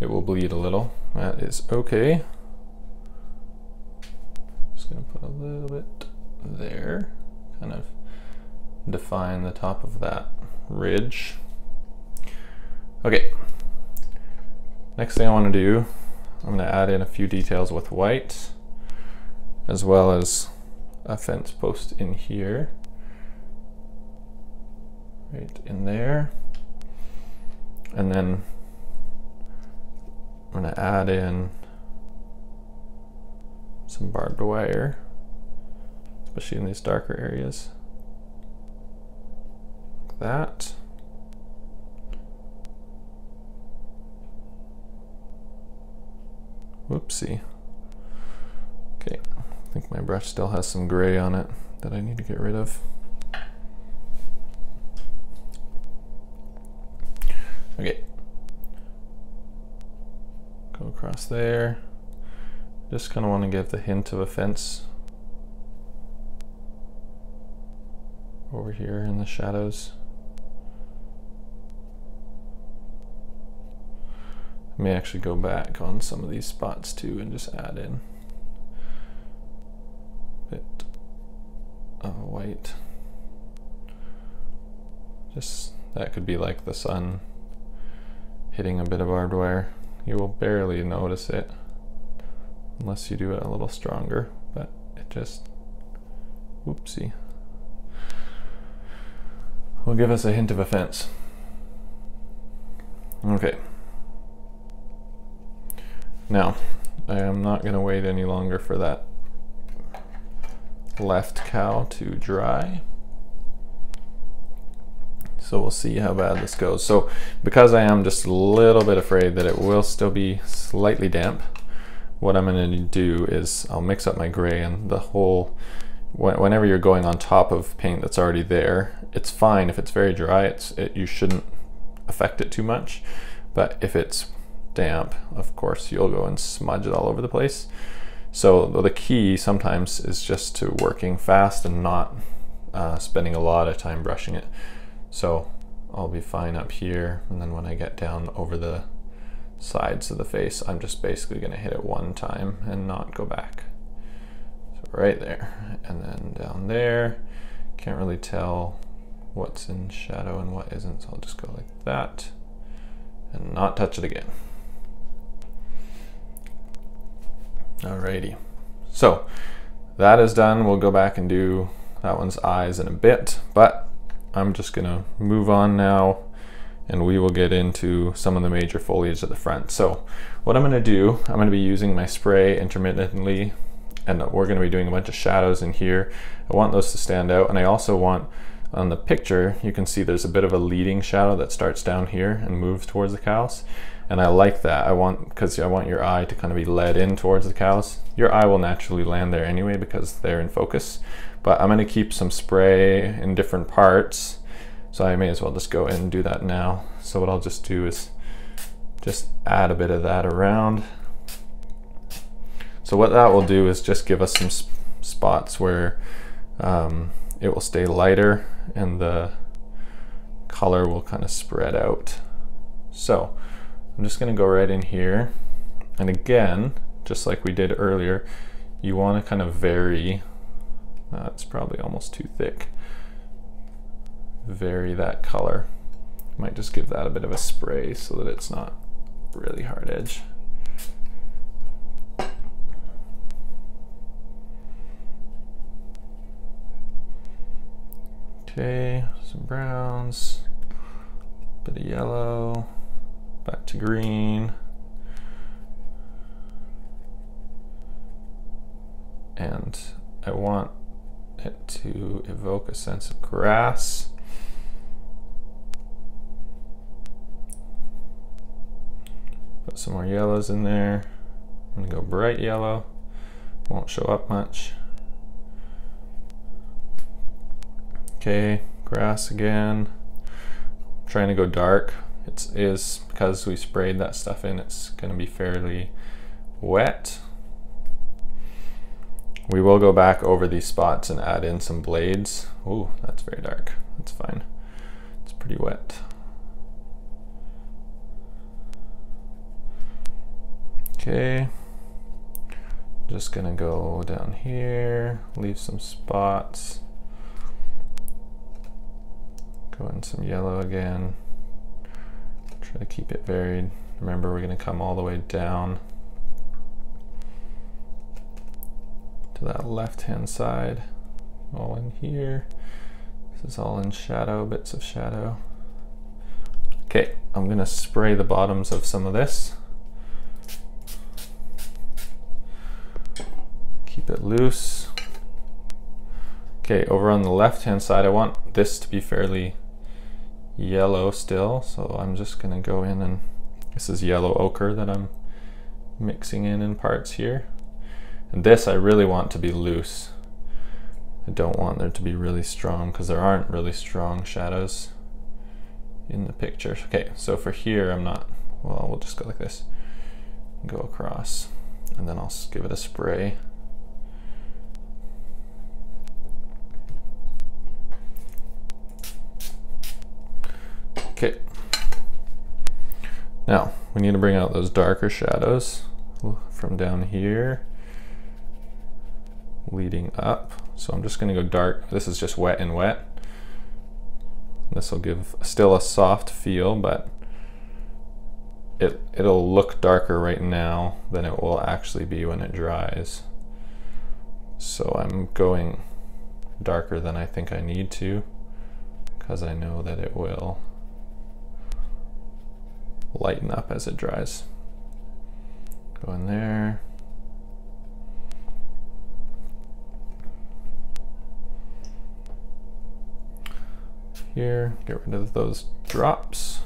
it will bleed a little. That is okay. Just gonna put a little bit there, kind of define the top of that ridge. Okay, next thing I want to do, I'm to add in a few details with white, as well as a fence post in here, right in there. And then I'm to add in some barbed wire, especially in these darker areas Like that. Whoopsie. Okay, I think my brush still has some gray on it that I need to get rid of. Okay. Across there. Just kind of want to give the hint of a fence over here in the shadows. may actually go back on some of these spots too and just add in a bit of white. Just that could be like the sun hitting a bit of barbed wire. You will barely notice it unless you do it a little stronger, but it just, whoopsie, will give us a hint of offense. Okay. Now, I am not going to wait any longer for that left cow to dry. So we'll see how bad this goes. So because I am just a little bit afraid that it will still be slightly damp, what I'm going to do is I'll mix up my gray and the whole, whenever you're going on top of paint that's already there, it's fine. If it's very dry, it's it, you shouldn't affect it too much. But if it's damp, of course, you'll go and smudge it all over the place. So the key sometimes is just to working fast and not uh, spending a lot of time brushing it. So I'll be fine up here, and then when I get down over the sides of the face, I'm just basically gonna hit it one time and not go back. So right there, and then down there, can't really tell what's in shadow and what isn't, so I'll just go like that and not touch it again. Alrighty. So that is done. We'll go back and do that one's eyes in a bit, but I'm just gonna move on now and we will get into some of the major foliage at the front. So what I'm gonna do, I'm gonna be using my spray intermittently and we're gonna be doing a bunch of shadows in here. I want those to stand out and I also want on the picture, you can see there's a bit of a leading shadow that starts down here and moves towards the cows and I like that. I want because I want your eye to kind of be led in towards the cows. Your eye will naturally land there anyway because they're in focus. But I'm going to keep some spray in different parts, so I may as well just go and do that now. So what I'll just do is just add a bit of that around. So what that will do is just give us some spots where um, it will stay lighter and the color will kind of spread out So I'm just gonna go right in here. And again, just like we did earlier, you wanna kind of vary, Uh, that's probably almost too thick, vary that color. Might just give that a bit of a spray so that it's not really hard edge. Okay, some browns, bit of yellow, back to green. And I want it to evoke a sense of grass. Put some more yellows in there. I'm gonna go bright yellow. Won't show up much. Okay, grass again. I'm trying to go dark. It is because we sprayed that stuff in, it's gonna be fairly wet. We will go back over these spots and add in some blades. Ooh, that's very dark. That's fine. It's pretty wet. Okay. Just gonna go down here, leave some spots. Go in some yellow again. Try to keep it varied. Remember, we're to come all the way down to that left-hand side. All in here. This is all in shadow, bits of shadow. Okay, I'm to spray the bottoms of some of this. Keep it loose. Okay, over on the left-hand side, I want this to be fairly yellow still, so I'm just gonna go in and this is yellow ochre that I'm mixing in in parts here. And this I really want to be loose. I don't want there to be really strong because there aren't really strong shadows in the picture. Okay, so for here I'm not, well, we'll just go like this. Go across and then I'll give it a spray. Okay. Now, we need to bring out those darker shadows from down here leading up. So I'm just gonna go dark. This is just wet and wet. This will give still a soft feel, but it, it'll look darker right now than it will actually be when it dries. So I'm going darker than I think I need to because I know that it will lighten up as it dries. Go in there. Here, get rid of those drops.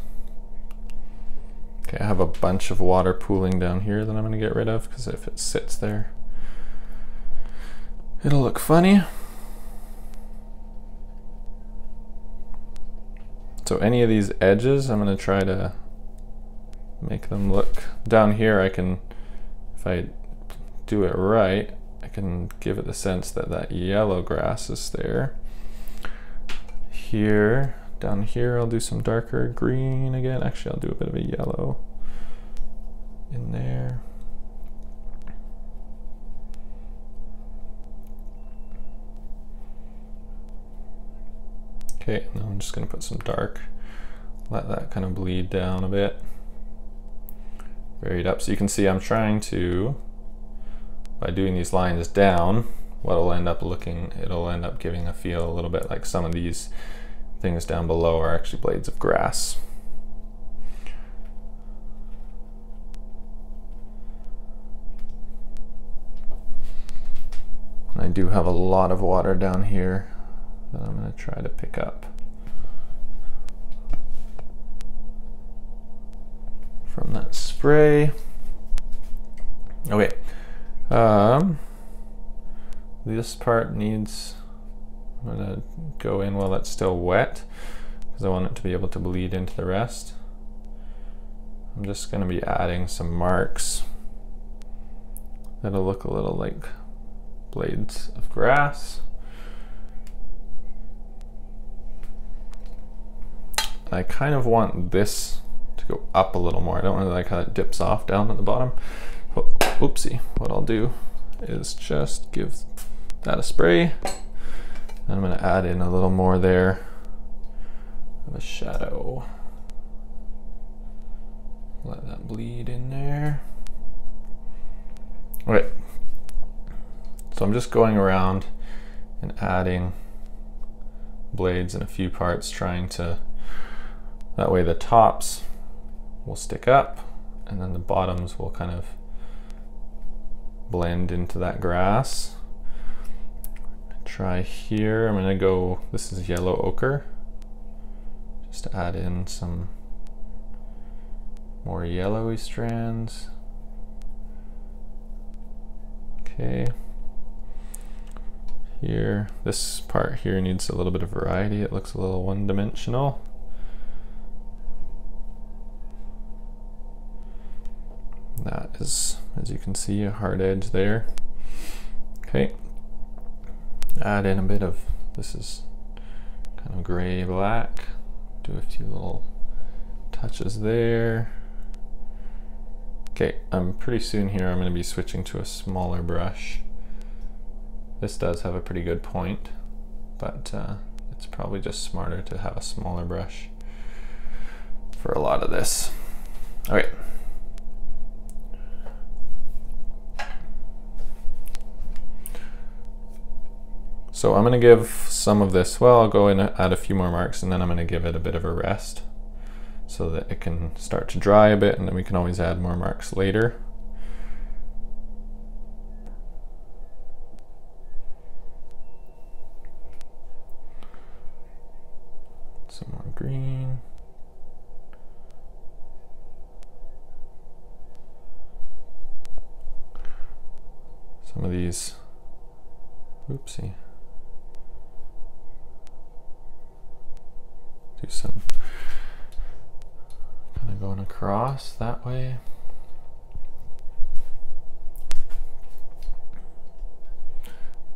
Okay, I have a bunch of water pooling down here that I'm gonna get rid of because if it sits there, it'll look funny. So any of these edges, I'm gonna try to make them look down here I can if I do it right I can give it the sense that that yellow grass is there here down here I'll do some darker green again. Actually I'll do a bit of a yellow in there. Okay now I'm just gonna put some dark let that kind of bleed down a bit. Varied up. So you can see I'm trying to, by doing these lines down, what'll end up looking, it'll end up giving a feel a little bit like some of these things down below are actually blades of grass. I do have a lot of water down here that I'm going to try to pick up. from that spray. Okay. Um, this part needs, I'm gonna go in while it's still wet because I want it to be able to bleed into the rest. I'm just gonna be adding some marks that'll look a little like blades of grass. I kind of want this to go up a little more. I don't really like how it dips off down at the bottom. Oopsie. What I'll do is just give that a spray. I'm gonna add in a little more there of a shadow. Let that bleed in there. All right. So I'm just going around and adding blades in a few parts, trying to, that way the tops will stick up and then the bottoms will kind of blend into that grass. Try here, I'm gonna go, this is yellow ochre, just to add in some more yellowy strands. Okay. Here, this part here needs a little bit of variety. It looks a little one-dimensional. That is, as you can see, a hard edge there. Okay. Add in a bit of, this is kind of gray black. Do a few little touches there. Okay, I'm pretty soon here I'm going to be switching to a smaller brush. This does have a pretty good point, but uh, it's probably just smarter to have a smaller brush for a lot of this. All So I'm going to give some of this, well, I'll go in and add a few more marks and then I'm going to give it a bit of a rest so that it can start to dry a bit and then we can always add more marks later. Some more green. Some of these, oopsie. Do some kind of going across that way.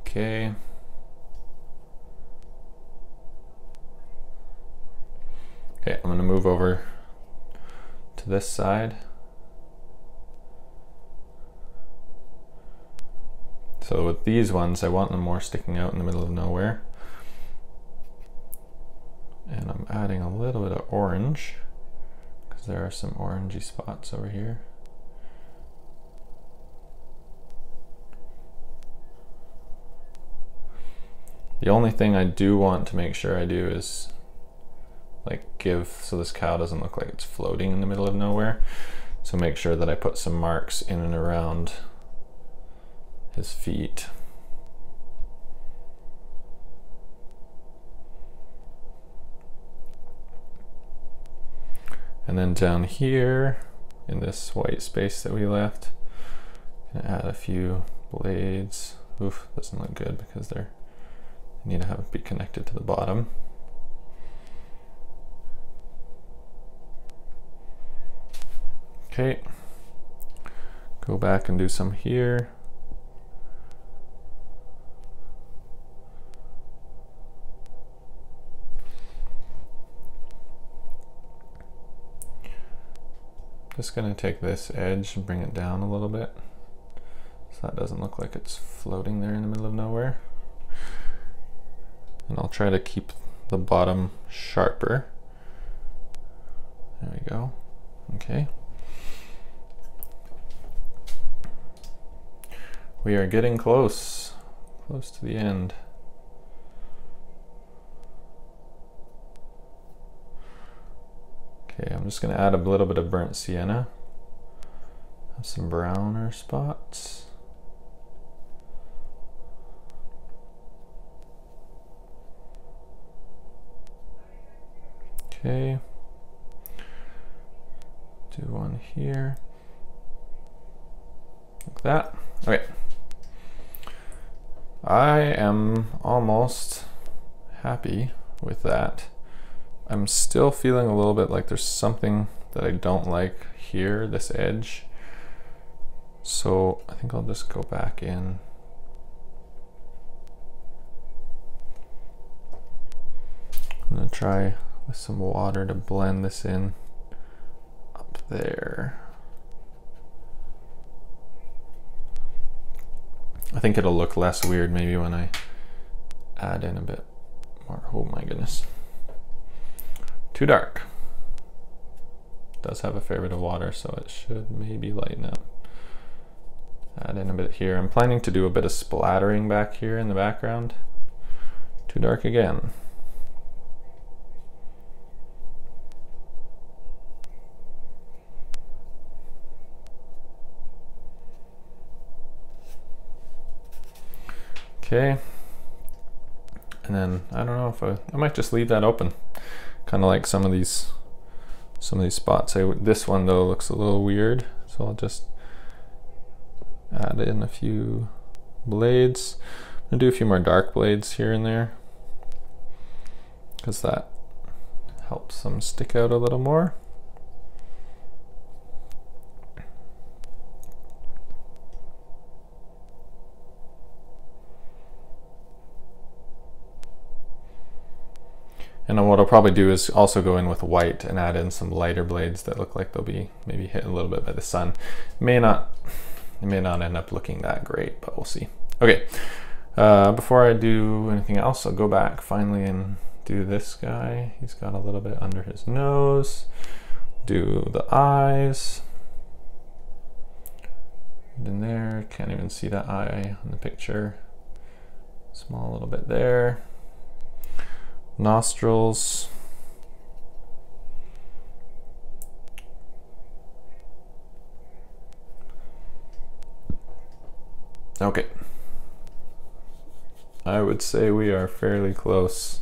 Okay. Okay, I'm going to move over to this side. So with these ones, I want them more sticking out in the middle of nowhere. And I'm adding a little bit of orange because there are some orangey spots over here. The only thing I do want to make sure I do is like give so this cow doesn't look like it's floating in the middle of nowhere. So make sure that I put some marks in and around his feet. And then down here in this white space that we left, add a few blades. Oof, doesn't look good because they're they need to have it be connected to the bottom. Okay, go back and do some here. Just gonna take this edge and bring it down a little bit. So that doesn't look like it's floating there in the middle of nowhere. And I'll try to keep the bottom sharper. There we go. Okay. We are getting close, close to the end. Okay, I'm just going to add a little bit of burnt sienna. Have some browner spots. Okay. Do one here. Like that. Okay. I am almost happy with that. I'm still feeling a little bit like there's something that I don't like here, this edge. So I think I'll just go back in. I'm gonna try with some water to blend this in up there. I think it'll look less weird maybe when I add in a bit more. Oh my goodness. Too dark. Does have a fair bit of water, so it should maybe lighten up. Add in a bit here. I'm planning to do a bit of splattering back here in the background. Too dark again. Okay. And then I don't know if I, I might just leave that open. Kind of like some of these, some of these spots. I, this one though looks a little weird. So I'll just add in a few blades. I'm gonna do a few more dark blades here and there because that helps them stick out a little more. And what I'll probably do is also go in with white and add in some lighter blades that look like they'll be maybe hit a little bit by the sun. May not, it may not end up looking that great, but we'll see. Okay, uh, before I do anything else, I'll go back finally and do this guy. He's got a little bit under his nose. Do the eyes. And in there, can't even see that eye on the picture. Small little bit there nostrils. Okay. I would say we are fairly close,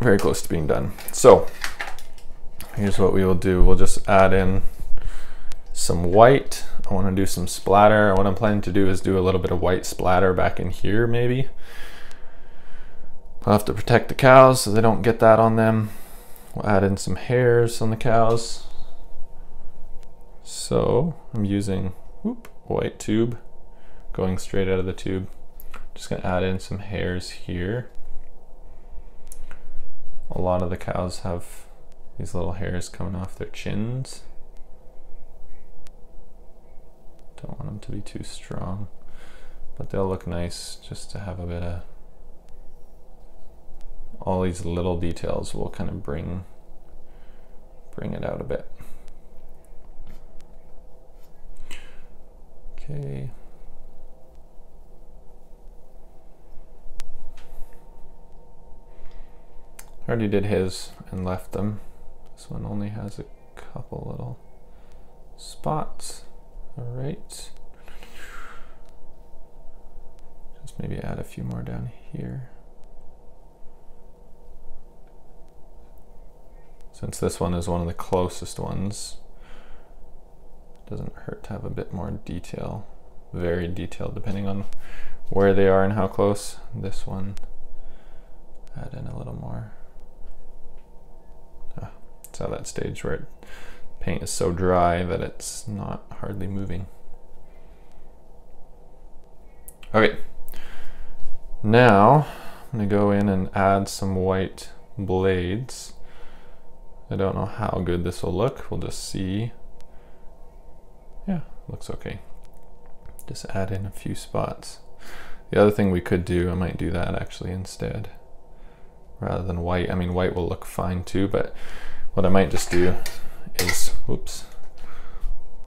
very close to being done. So here's what we will do. We'll just add in some white. I want to do some splatter. What I'm planning to do is do a little bit of white splatter back in here maybe. I'll have to protect the cows so they don't get that on them. We'll add in some hairs on the cows. So I'm using whoop, white tube going straight out of the tube. Just gonna add in some hairs here. A lot of the cows have these little hairs coming off their chins. Don't want them to be too strong, but they'll look nice just to have a bit of all these little details will kind of bring bring it out a bit. Okay. Already did his and left them. This one only has a couple little spots. All right. Just maybe add a few more down here. Since this one is one of the closest ones, it doesn't hurt to have a bit more detail, very detailed depending on where they are and how close. This one, add in a little more. Ah, it's at that stage where it, paint is so dry that it's not hardly moving. Okay, now I'm gonna go in and add some white blades. I don't know how good this will look. We'll just see. Yeah, looks okay. Just add in a few spots. The other thing we could do, I might do that actually instead, rather than white. I mean, white will look fine too, but what I might just do is, whoops,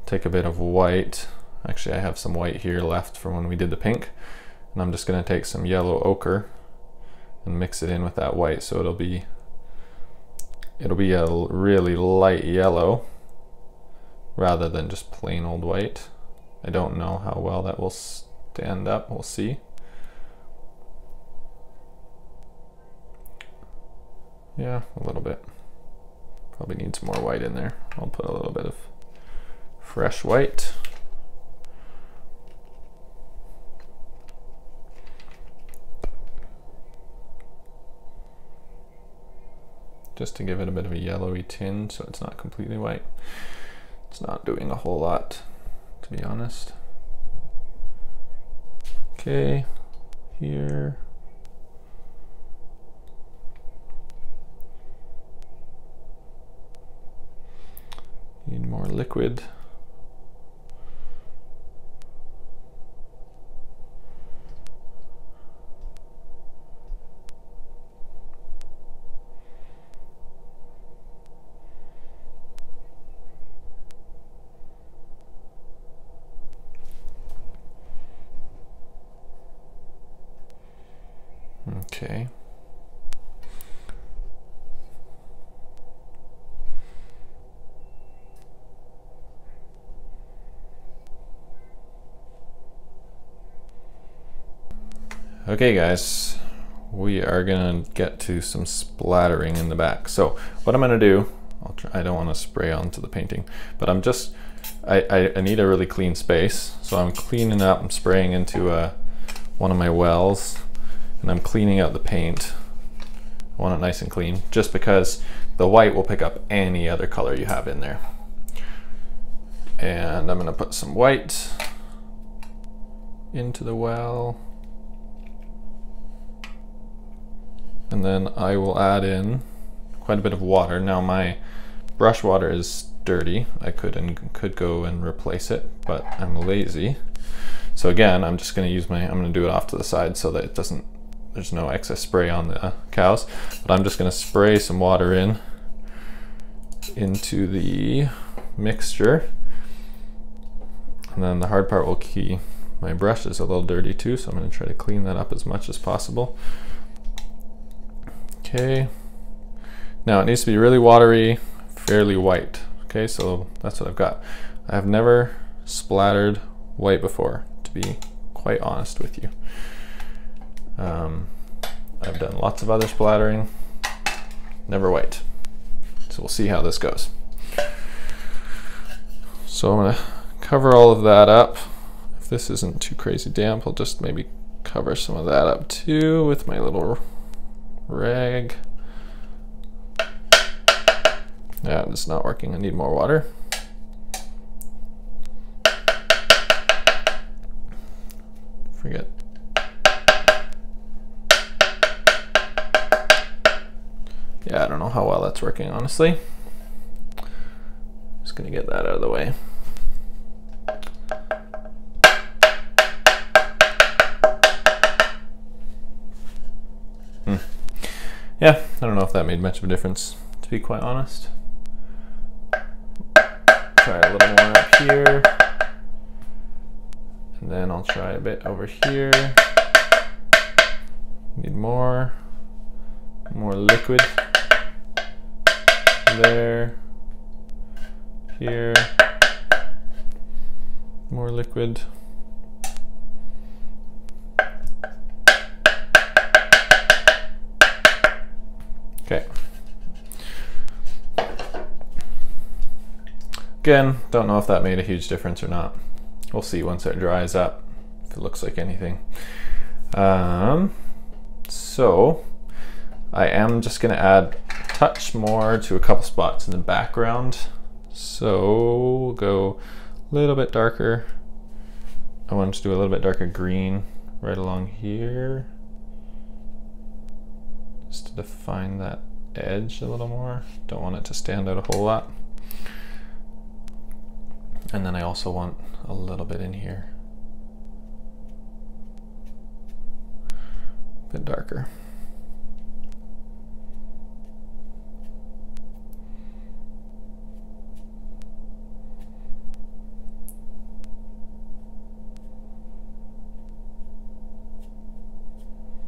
take a bit of white. Actually, I have some white here left from when we did the pink, and I'm just gonna take some yellow ochre and mix it in with that white so it'll be it'll be a really light yellow rather than just plain old white. I don't know how well that will stand up, we'll see. Yeah, a little bit. Probably needs more white in there. I'll put a little bit of fresh white. Just to give it a bit of a yellowy tinge so it's not completely white. It's not doing a whole lot, to be honest. Okay, here. Need more liquid. Okay. Okay guys, we are gonna get to some splattering in the back. So what I'm gonna do, try, I don't wanna spray onto the painting, but I'm just, I, I, I, need a really clean space. So I'm cleaning up, I'm spraying into uh, one of my wells and I'm cleaning out the paint. I want it nice and clean just because the white will pick up any other color you have in there. And I'm gonna put some white into the well. And then I will add in quite a bit of water. Now my brush water is dirty. I could and could go and replace it, but I'm lazy. So again, I'm just gonna use my, I'm gonna do it off to the side so that it doesn't there's no excess spray on the cows, but I'm just gonna spray some water in into the mixture. And then the hard part will key. My brush is a little dirty too, so I'm gonna try to clean that up as much as possible. Okay. Now it needs to be really watery, fairly white. Okay, so that's what I've got. I have never splattered white before, to be quite honest with you. Um, I've done lots of other splattering, never white. So we'll see how this goes. So I'm gonna cover all of that up. If this isn't too crazy damp, I'll just maybe cover some of that up too with my little rag. Yeah, it's not working. I need more water. Forget Yeah, I don't know how well that's working, honestly. Just gonna get that out of the way. Yeah, I don't know if that made much of a difference, to be quite honest. Try a little more up here. And then I'll try a bit over here. Need more, more liquid there, here, more liquid. Again, don't know if that made a huge difference or not. We'll see once it dries up, if it looks like anything. Um, so, I am just gonna add touch more to a couple spots in the background. So we'll go a little bit darker. I want to do a little bit darker green right along here. Just to define that edge a little more. Don't want it to stand out a whole lot. And then I also want a little bit in here. A bit darker.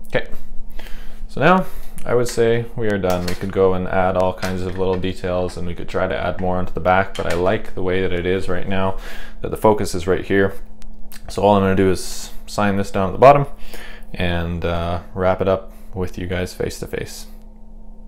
Okay, so now I would say we are done. We could go and add all kinds of little details and we could try to add more onto the back, but I like the way that it is right now, that the focus is right here. So all I'm gonna do is sign this down at the bottom and uh, wrap it up with you guys face to face.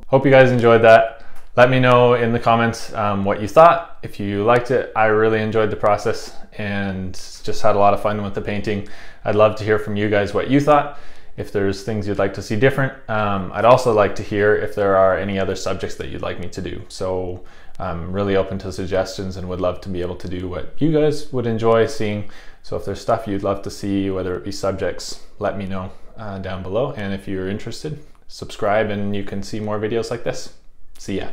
Hope you guys enjoyed that. Let me know in the comments um, what you thought. If you liked it, I really enjoyed the process and just had a lot of fun with the painting. I'd love to hear from you guys what you thought if there's things you'd like to see different. Um, I'd also like to hear if there are any other subjects that you'd like me to do. So I'm really open to suggestions and would love to be able to do what you guys would enjoy seeing. So if there's stuff you'd love to see, whether it be subjects, let me know uh, down below. And if you're interested, subscribe and you can see more videos like this. See ya.